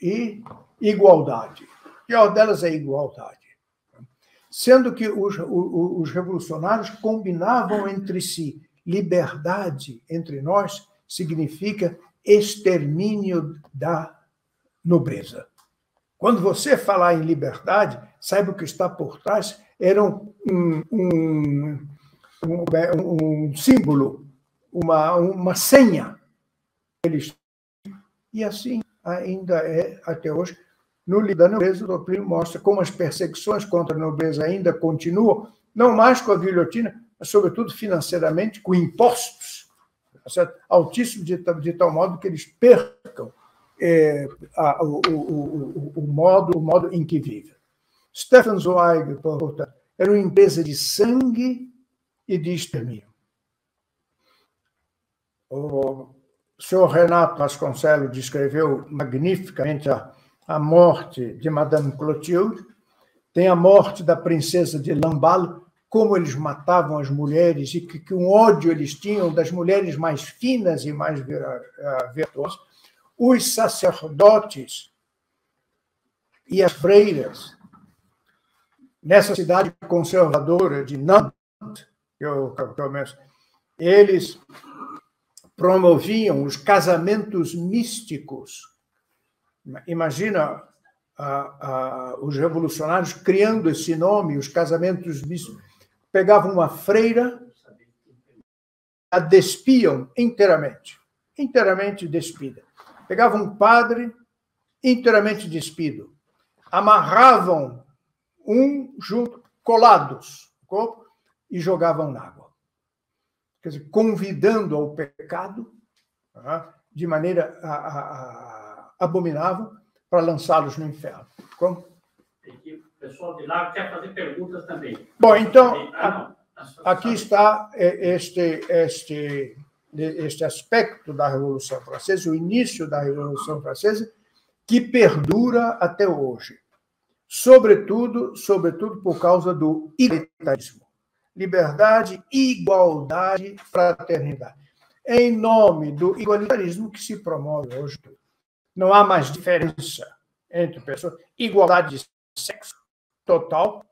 e igualdade. A pior delas é igualdade. Sendo que os, os revolucionários combinavam entre si liberdade entre nós significa extermínio da nobreza. Quando você falar em liberdade, saiba o que está por trás era um, um, um, um símbolo, uma, uma senha. Eles, e assim ainda é até hoje. No livro da nobreza, o Plínio mostra como as perseguições contra a nobreza ainda continuam, não mais com a guilhotina, mas, sobretudo, financeiramente, com impostos altíssimos, de, de, tal modo que eles percam é, a, o, o, o, modo, o modo em que vivem. Stefan Zweig, portanto, era uma empresa de sangue e de extermínio. O senhor Renato Vasconcelos descreveu magnificamente a, a morte de Madame Clotilde, tem a morte da princesa de Lamballe, como eles matavam as mulheres e que, que um ódio eles tinham das mulheres mais finas e mais uh, virtuosas. Os sacerdotes e as freiras, nessa cidade conservadora de Nantes, que eu, que eu eles promoviam os casamentos místicos. Imagina os revolucionários criando esse nome, os casamentos místicos. Pegavam uma freira, a despiam inteiramente, inteiramente despida. Pegavam um padre, inteiramente despido. Amarravam um junto, colados, corpo, e jogavam na água quer dizer, convidando ao pecado tá? de maneira a, a, a, abominável para lançá-los no inferno. Como? O pessoal de lá quer fazer perguntas também. Bom, então, ah, aqui está é, este, este, este aspecto da Revolução Francesa, o início da Revolução Francesa, que perdura até hoje. Sobretudo, sobretudo por causa do igualitarismo liberdade, igualdade, fraternidade. É em nome do igualitarismo que se promove hoje. Não há mais diferença entre pessoas. Igualdade de sexo total,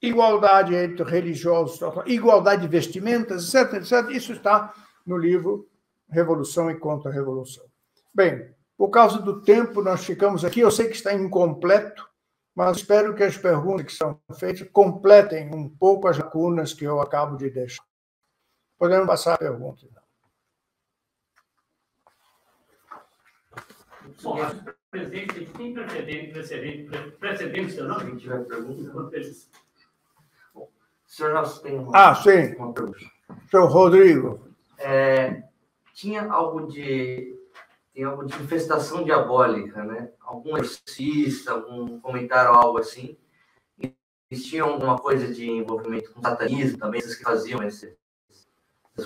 igualdade entre religiosos total, igualdade de vestimentas, etc, etc. Isso está no livro Revolução e Contra-Revolução. Bem, por causa do tempo, nós ficamos aqui. Eu sei que está incompleto, mas espero que as perguntas que são feitas completem um pouco as lacunas que eu acabo de deixar. Podemos passar a pergunta. Então. Bom, a presidente tem precedente, precedente, precedência, não? Se tiver pergunta, Bom, senhor Nelson tem uma, ah, sim. uma pergunta. Senhor Rodrigo. É, tinha algo de tem algo de infestação diabólica, né? Algum exorcista, algum comentário, algo assim. Eles tinham alguma coisa de envolvimento com satanismo também, esses que faziam essas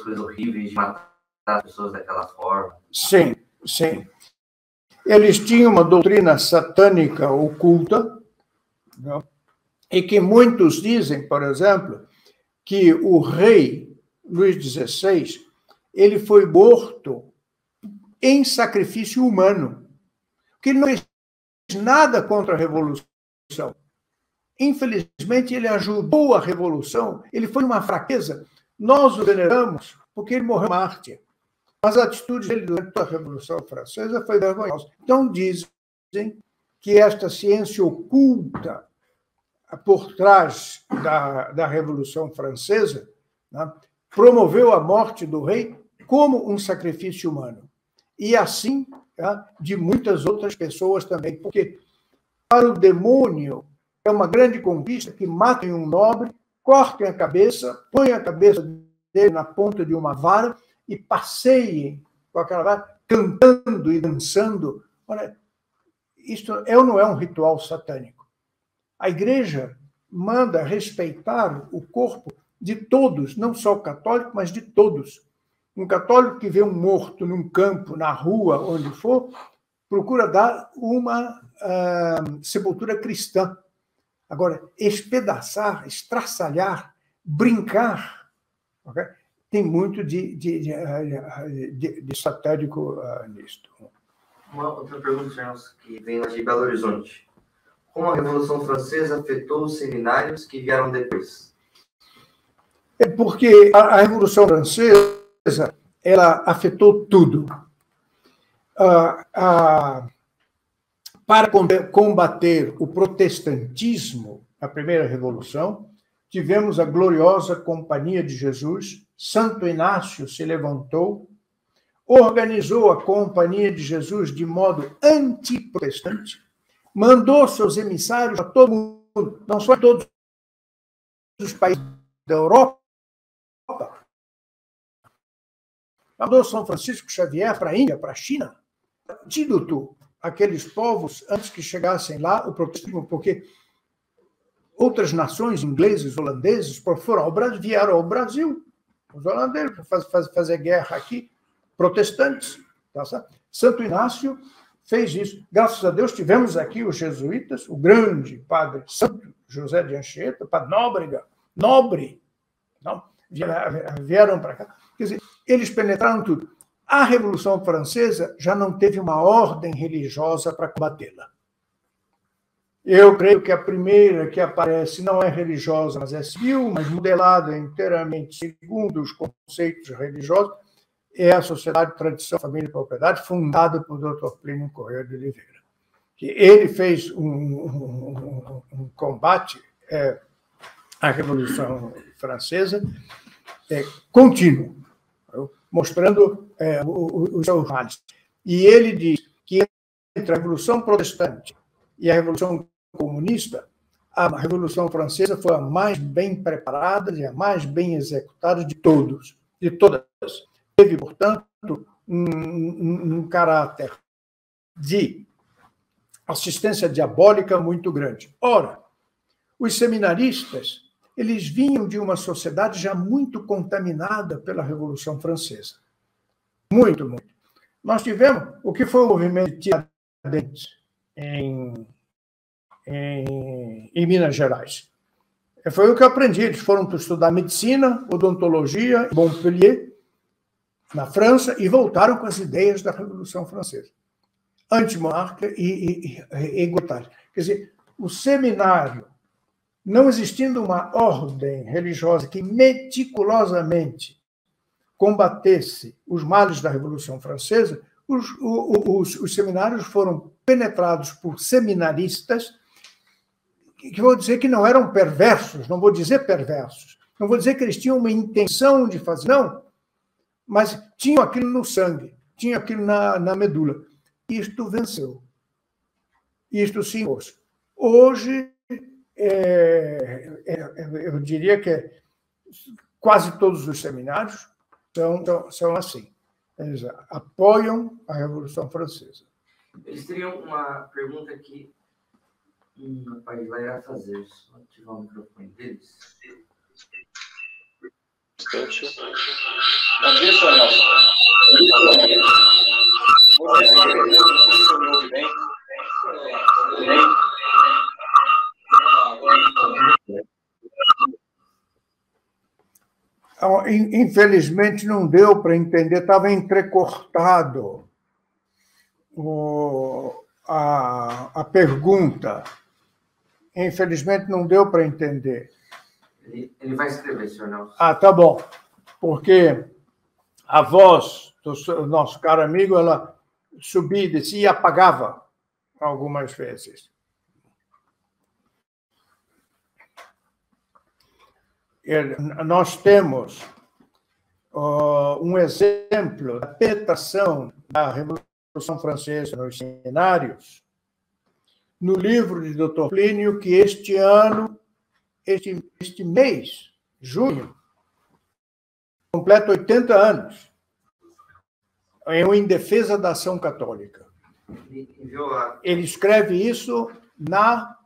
coisas horríveis de matar as pessoas daquela forma. Sim, sim. eles tinham uma doutrina satânica oculta, não? e que muitos dizem, por exemplo, que o rei Luís XVI ele foi morto em sacrifício humano, que ele não fez nada contra a revolução. Infelizmente, ele ajudou a revolução, ele foi uma fraqueza. Nós o veneramos porque ele morreu mártir. Mas a atitude dele durante a Revolução Francesa foi vergonhosa. Então, dizem que esta ciência oculta por trás da, da Revolução Francesa né, promoveu a morte do rei como um sacrifício humano. E assim né, de muitas outras pessoas também, porque para o demônio é uma grande conquista que matem um nobre, cortem a cabeça, põem a cabeça dele na ponta de uma vara e passeiem com aquela vara, cantando e dançando. Olha, isto é ou não é um ritual satânico? A igreja manda respeitar o corpo de todos, não só o católico, mas de todos. Um católico que vê um morto num campo, na rua, onde for, procura dar uma uh, sepultura cristã. Agora, espedaçar, estraçalhar, brincar, okay? tem muito de, de, de, de, de satânico uh, nisto. Uma outra pergunta, que vem de Belo Horizonte. Como a Revolução Francesa afetou os seminários que vieram depois? É porque a, a Revolução Francesa ela afetou tudo. Uh, uh, para combater o protestantismo, a primeira revolução, tivemos a gloriosa Companhia de Jesus, Santo Inácio se levantou, organizou a Companhia de Jesus de modo antiprotestante, mandou seus emissários a todo mundo, não só a todos os países da Europa, mandou São Francisco Xavier para a Índia, para a China, antídoto aqueles povos antes que chegassem lá o protestantismo, porque outras nações, ingleses, holandeses, foram ao Brasil, vieram ao Brasil os holandeses para fazer, fazer guerra aqui, protestantes. Tá? Santo Inácio fez isso. Graças a Deus tivemos aqui os jesuítas, o grande padre Santo José de Anchieta, padre Nóbrega, nobre, não, vieram para cá. Quer dizer, eles penetraram tudo. A Revolução Francesa já não teve uma ordem religiosa para combatê-la. Eu creio que a primeira que aparece não é religiosa, mas é civil, mas modelada inteiramente segundo os conceitos religiosos, é a Sociedade de Tradição, Família e Propriedade, fundada por Dr. Plínio Correia de Oliveira. Ele fez um, um, um combate é, à Revolução Francesa é, contínuo, mostrando é, os seus. E ele diz que entre a Revolução Protestante e a Revolução Comunista, a Revolução Francesa foi a mais bem preparada e a mais bem executada de todos, de todas. Teve, portanto, um, um, um caráter de assistência diabólica muito grande. Ora, os seminaristas, eles vinham de uma sociedade já muito contaminada pela Revolução Francesa. Muito, muito. Nós tivemos o que foi o movimento de Tiradentes em em, em Minas Gerais. Foi o que eu aprendi. Eles foram para estudar medicina, odontologia, Montpellier, na França, e voltaram com as ideias da Revolução Francesa. Antimonárquica e, e, e. Quer dizer, o seminário, não existindo uma ordem religiosa que meticulosamente combatesse os males da Revolução Francesa, os, os, os, seminários foram penetrados por seminaristas que vou dizer que não eram perversos, não vou dizer perversos, não vou dizer que eles tinham uma intenção de fazer, não, mas tinham aquilo no sangue, tinham aquilo na, na medula. Isto venceu. Isto se impôs. Hoje, é, é, eu diria que quase todos os seminários são, são, são assim. Eles apoiam a Revolução Francesa. Eles teriam uma pergunta aqui Hum, rapaz, vai lá fazer. Só ativar o microfone deles. Instante. Bom dia, senhor Nelson. Você está perguntando se o novo infelizmente não deu para entender, estava entrecortado o, a, a pergunta. Infelizmente não deu para entender. Ele, ele vai escrever, senhor Nelson. Ah, tá bom. Porque a voz do nosso caro amigo, ela subia e descia e apagava algumas vezes. Nós temos uh, um exemplo da penetração da Revolução Francesa nos seminários no livro de Dr. Plínio, que este ano, este, este mês, junho, completa 80 anos, é em Defesa da Ação Católica. Ele escreve isso na,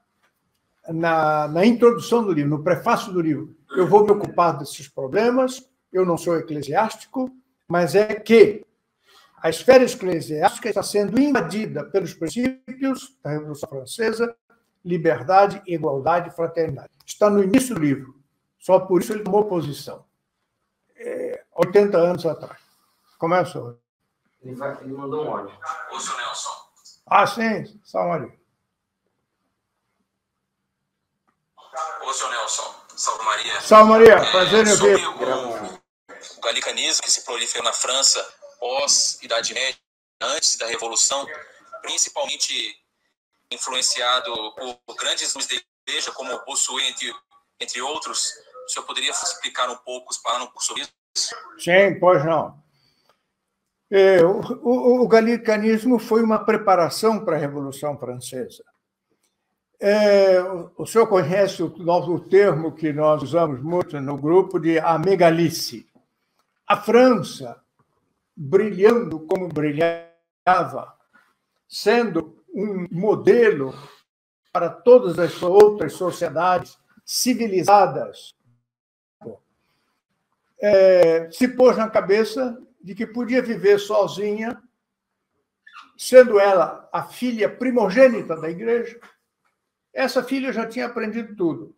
na, na introdução do livro, no prefácio do livro. Eu vou me ocupar desses problemas, eu não sou eclesiástico, mas é que a esfera eclesiástica está sendo invadida pelos princípios da Revolução Francesa, liberdade, igualdade e fraternidade. Está no início do livro. Só por isso ele tomou posição. É, 80 anos atrás. Começa. Ele, vai, ele mandou um áudio. Ô, seu Nelson. Ah, sim. Salve, Maria. Ô, seu Nelson. Salve, Maria. Salve, Maria. Prazer em ouvir. O, o galicanismo que se proliferou na França pós-Idade Média, antes da Revolução, principalmente influenciado por grandes nomes da igreja, como Bossuet, entre, entre outros. O senhor poderia explicar um pouco, falar um pouco sobre isso? Sim, pois não. É, o, o, o, galicanismo foi uma preparação para a Revolução Francesa. É, o senhor conhece o, o termo que nós usamos muito no grupo de a megalice. A França brilhando como brilhava, sendo um modelo para todas as outras sociedades civilizadas, é, se pôs na cabeça de que podia viver sozinha, sendo ela a filha primogênita da igreja. Essa filha já tinha aprendido tudo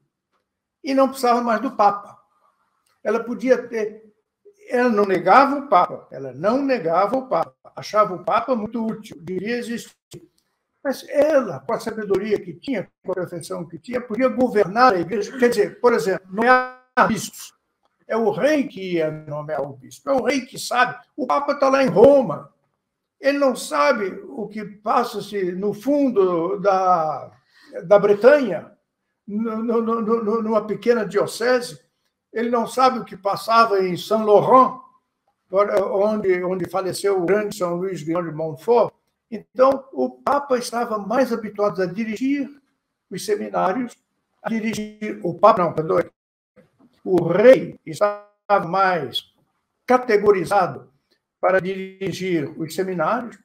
e não precisava mais do Papa. Ela podia ter ela não negava o Papa, ela não negava o Papa, achava o Papa muito útil, devia existir. Mas ela, com a sabedoria que tinha, com a perfeição que tinha, podia governar a igreja. Quer dizer, por exemplo, nomear bispos. É o rei que ia nomear o bispo, é o rei que sabe. O Papa está lá em Roma. Ele não sabe o que passa-se no fundo da, da Bretanha, numa pequena diocese ele não sabe o que passava em Saint Laurent, onde, onde faleceu o grande São Luís de Montfort. Então, o Papa estava mais habituado a dirigir os seminários, a dirigir o Papa, não, perdão, o rei estava mais categorizado para dirigir os seminários,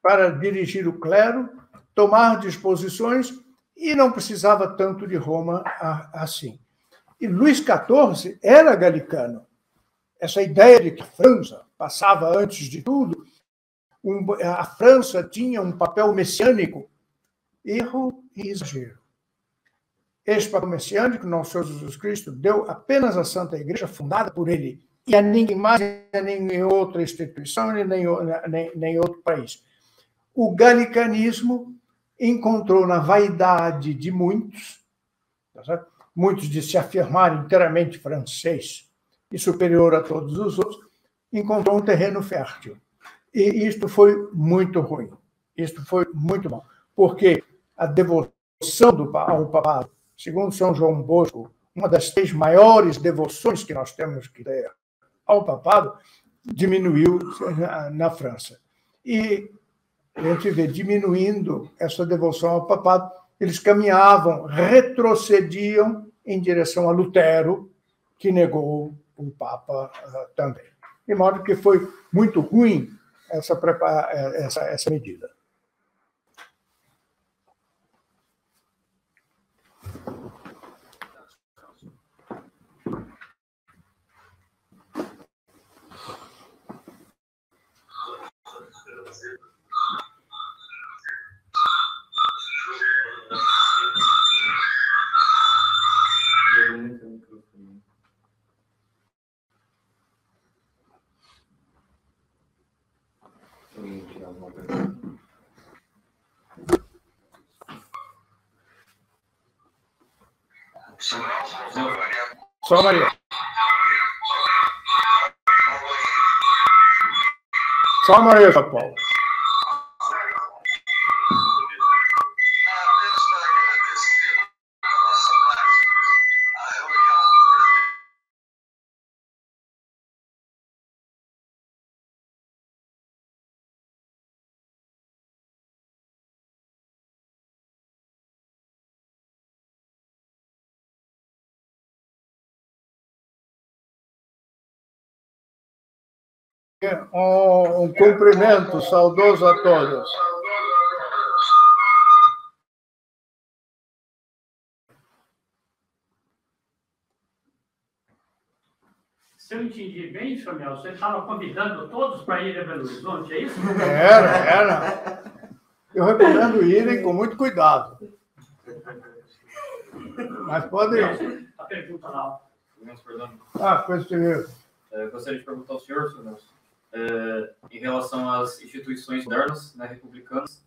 para dirigir o clero, tomar disposições e não precisava tanto de Roma assim. E Luís XIV era galicano. Essa ideia de que a França passava antes de tudo, a França tinha um papel messiânico, erro e exagero. Esse papel messiânico, nosso Senhor Jesus Cristo, deu apenas à Santa Igreja, fundada por ele, e a ninguém mais, a nem outra instituição, nem, nem, nem outro país. O galicanismo encontrou na vaidade de muitos, tá muitos de se afirmar inteiramente francês e superior a todos os outros, encontrou um terreno fértil. E isto foi muito ruim. Isto foi muito bom, porque a devoção do, ao papado, segundo São João Bosco, uma das três maiores devoções que nós temos que ter ao papado, diminuiu na França. E a gente vê diminuindo essa devoção ao papado, eles caminhavam, retrocediam em direção a Lutero, que negou o Papa uh, também. De modo que foi muito ruim essa, essa, essa medida. Só Maria. Só Maria, Paulo. Um, um cumprimento saudoso a todos. Se eu entendi bem, Samuel, você estava convidando todos para ir a Belo Horizonte, é isso? Era, era. Eu recomendo irem com muito cuidado. Mas pode ir. A pergunta lá. Ah, coisa civil. Eu gostaria de perguntar ao senhor, senhor Nelson, é, em relação às instituições modernas, né, republicanas,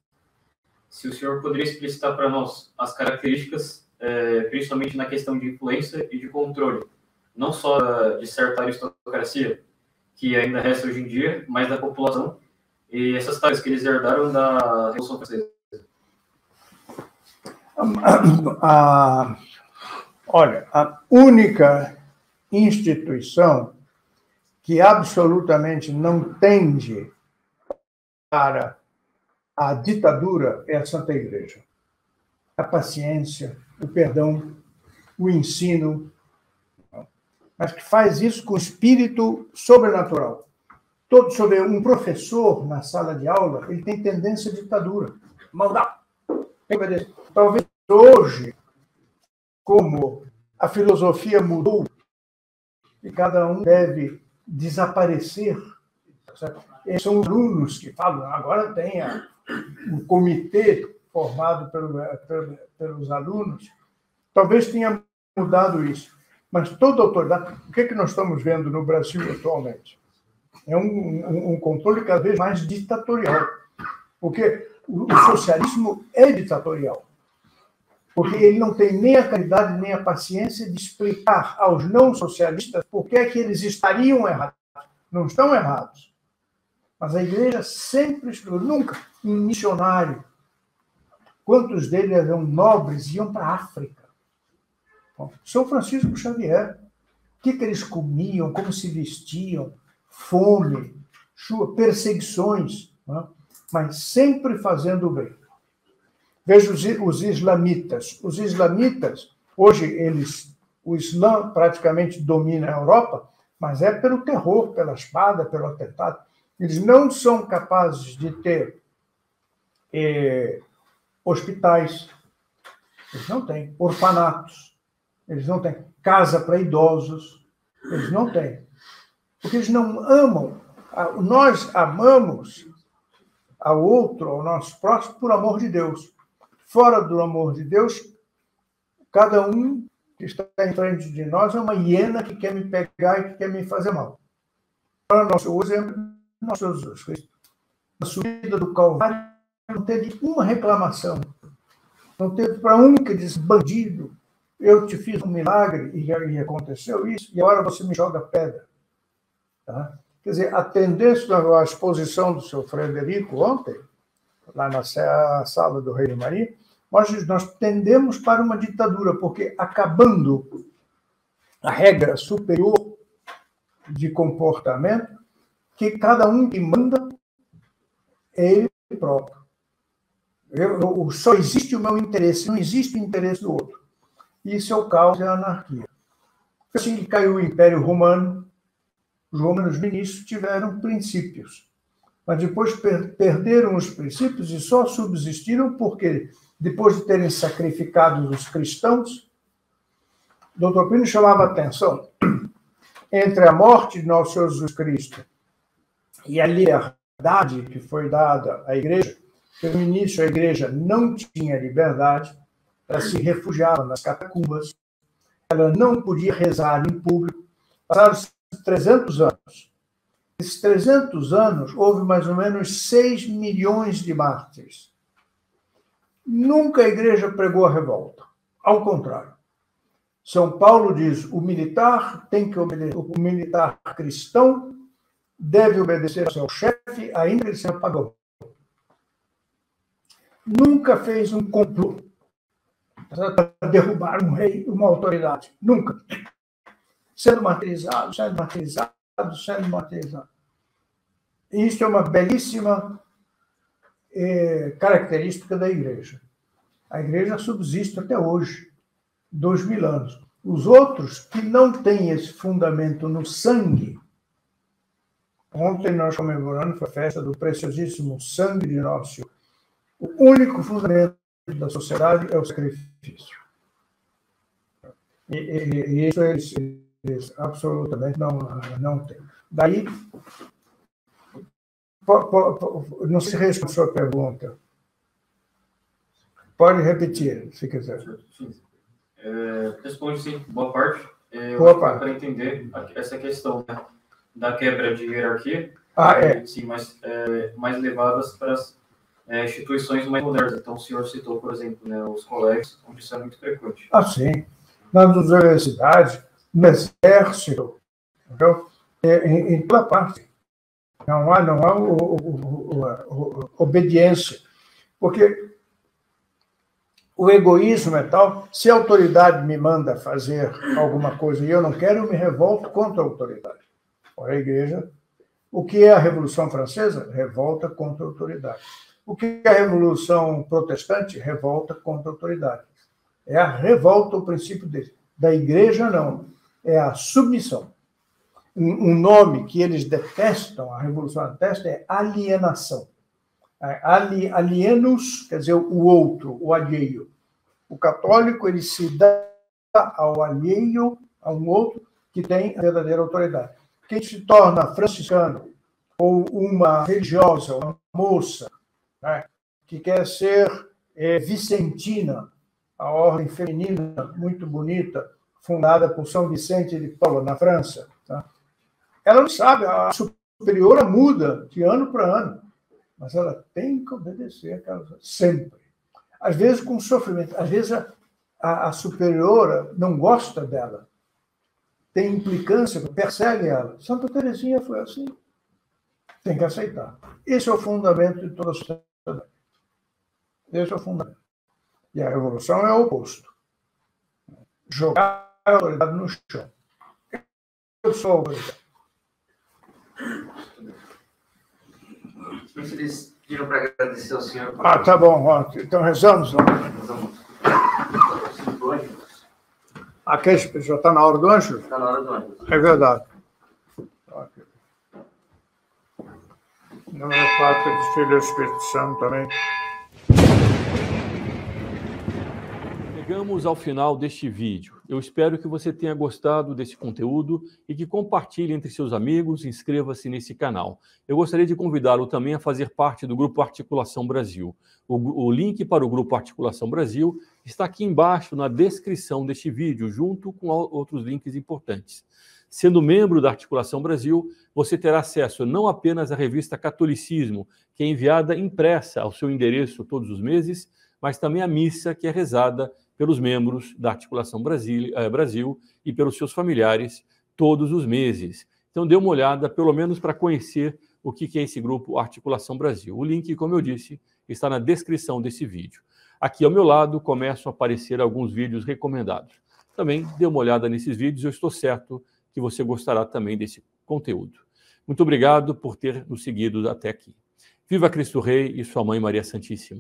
se o senhor poderia explicitar para nós as características, é, principalmente na questão de influência e de controle, não só de certa aristocracia, que ainda resta hoje em dia, mas da população, e essas tareas que eles herdaram da Revolução Francesa. A, <coughs> olha, a única instituição que absolutamente não tende para a ditadura é a Santa Igreja. A paciência, o perdão, o ensino, mas que faz isso com espírito sobrenatural. Todo sobre um professor na sala de aula, ele tem tendência à ditadura, maldade. Talvez hoje, como a filosofia mudou e cada um deve desaparecer. São alunos que falam, agora tem a, um comitê formado pelo, pelo, pelos alunos. Talvez tenha mudado isso. Mas toda autoridade. O que, é que nós estamos vendo no Brasil atualmente? É um, um, um controle cada vez mais ditatorial. Porque o, o socialismo é ditatorial porque ele não tem nem a caridade nem a paciência de explicar aos não socialistas por que é que eles estariam errados. Não estão errados. Mas a igreja sempre explicou, nunca um missionário. Quantos deles eram nobres iam para a África? Bom, São Francisco Xavier. O que, que eles comiam, como se vestiam, fome, perseguições, é? mas sempre fazendo o bem. Veja os, os islamitas. Os islamitas, hoje eles, o Islã praticamente domina a Europa, mas é pelo terror, pela espada, pelo atentado. Eles não são capazes de ter eh, hospitais, eles não têm orfanatos, eles não têm casa para idosos, eles não têm. Porque eles não amam. Nós amamos ao outro, ao nosso próximo, por amor de Deus fora do amor de Deus, cada um que está em frente de nós é uma hiena que quer me pegar e que quer me fazer mal. Para nosso exemplo, nosso Jesus Cristo. Na subida do Calvário, não teve uma reclamação. Não teve para um que disse, bandido, eu te fiz um milagre e, aconteceu isso, e agora você me joga pedra. Tá? Quer dizer, atendesse à exposição do seu Frederico ontem, lá na sala do Rei de Maria, nós, nós tendemos para uma ditadura, porque acabando a regra superior de comportamento, que cada um que manda é ele próprio. Eu, eu, só existe o meu interesse, não existe o interesse do outro. Isso é o caos e a anarquia. Assim que caiu o Império Romano, os romanos ministros tiveram princípios mas depois per perderam os princípios e só subsistiram porque, depois de terem sacrificado os cristãos, Dr. Pino chamava atenção <clears throat> entre a morte de nosso Senhor Jesus Cristo e a liberdade que foi dada à igreja, que no início a igreja não tinha liberdade, ela se refugiava nas catacumbas, ela não podia rezar em público. Passaram 300 anos nesses 300 anos, houve mais ou menos 6 milhões de mártires. Nunca a igreja pregou a revolta. Ao contrário. São Paulo diz: o militar tem que obedecer, o militar cristão deve obedecer ao seu chefe, ainda que ele seja pagão. Nunca fez um complô para derrubar um rei, uma autoridade. Nunca. Sendo martirizado, sendo martirizado, sendo martirizado. Isso é uma belíssima é, característica da igreja. A igreja subsiste até hoje, dois mil anos. Os outros que não têm esse fundamento no sangue, ontem nós comemoramos a festa do preciosíssimo sangue de nosso. O único fundamento da sociedade é o sacrifício. E, e, e isso eles, absolutamente não, não têm. Daí, não se responde a sua pergunta. Pode repetir, se quiser. É, responde sim, boa parte. É, boa parte. Para entender essa questão né, da quebra de hierarquia, ah, é. sim, mas é, mais levadas para as é, instituições mais modernas. Então, o senhor citou, por exemplo, né, os colégios, onde isso é muito frequente. Ah, sim. Nas universidades, no exército, entendeu? Em, em toda parte. Não há, não há o, o, o, obediência. Porque o egoísmo é tal, se a autoridade me manda fazer alguma coisa e eu não quero, eu me revolto contra a autoridade. A igreja, o que é a Revolução Francesa? Revolta contra a autoridade. O que é a Revolução Protestante? Revolta contra a autoridade. É a revolta o princípio dele. Da igreja, não. É a submissão um nome que eles detestam, a Revolução detesta, é alienação. É, alienos quer dizer o outro, o alheio. O católico ele se dá ao alheio, a um outro que tem a verdadeira autoridade. Quem se torna franciscano ou uma religiosa, uma moça, né, que quer ser é, vicentina, a ordem feminina muito bonita, fundada por São Vicente de Paulo, na França, tá? Ela não sabe, a superiora muda de ano para ano, mas ela tem que obedecer aquela sempre. Às vezes com sofrimento, às vezes a, a, a superiora não gosta dela, tem implicância, persegue ela. Santa Teresinha foi assim. Tem que aceitar. Esse é o fundamento de toda a sociedade. Esse é o fundamento. E a revolução é o oposto. Jogar autoridade no chão. Eu sou a autoridade. Eles pediram para agradecer ao senhor. Ah, tá bom. Então rezamos. Não? Aqui já está na hora do anjo? Está na hora do anjo. É verdade. Não é Pátria do Filho e Espírito Santo também. Chegamos ao final deste vídeo. Eu espero que você tenha gostado desse conteúdo e que compartilhe entre seus amigos e inscreva-se nesse canal. Eu gostaria de convidá-lo também a fazer parte do Grupo Articulação Brasil. O, o link para o Grupo Articulação Brasil está aqui embaixo na descrição deste vídeo, junto com outros links importantes. Sendo membro da Articulação Brasil, você terá acesso não apenas à revista Catolicismo, que é enviada impressa ao seu endereço todos os meses, mas também a missa que é rezada pelos membros da Articulação Brasil, eh, Brasil e pelos seus familiares todos os meses. Então, dê uma olhada, pelo menos para conhecer o que é esse grupo Articulação Brasil. O link, como eu disse, está na descrição desse vídeo. Aqui ao meu lado começam a aparecer alguns vídeos recomendados. Também dê uma olhada nesses vídeos, eu estou certo que você gostará também desse conteúdo. Muito obrigado por ter nos seguido até aqui. Viva Cristo Rei e sua mãe Maria Santíssima.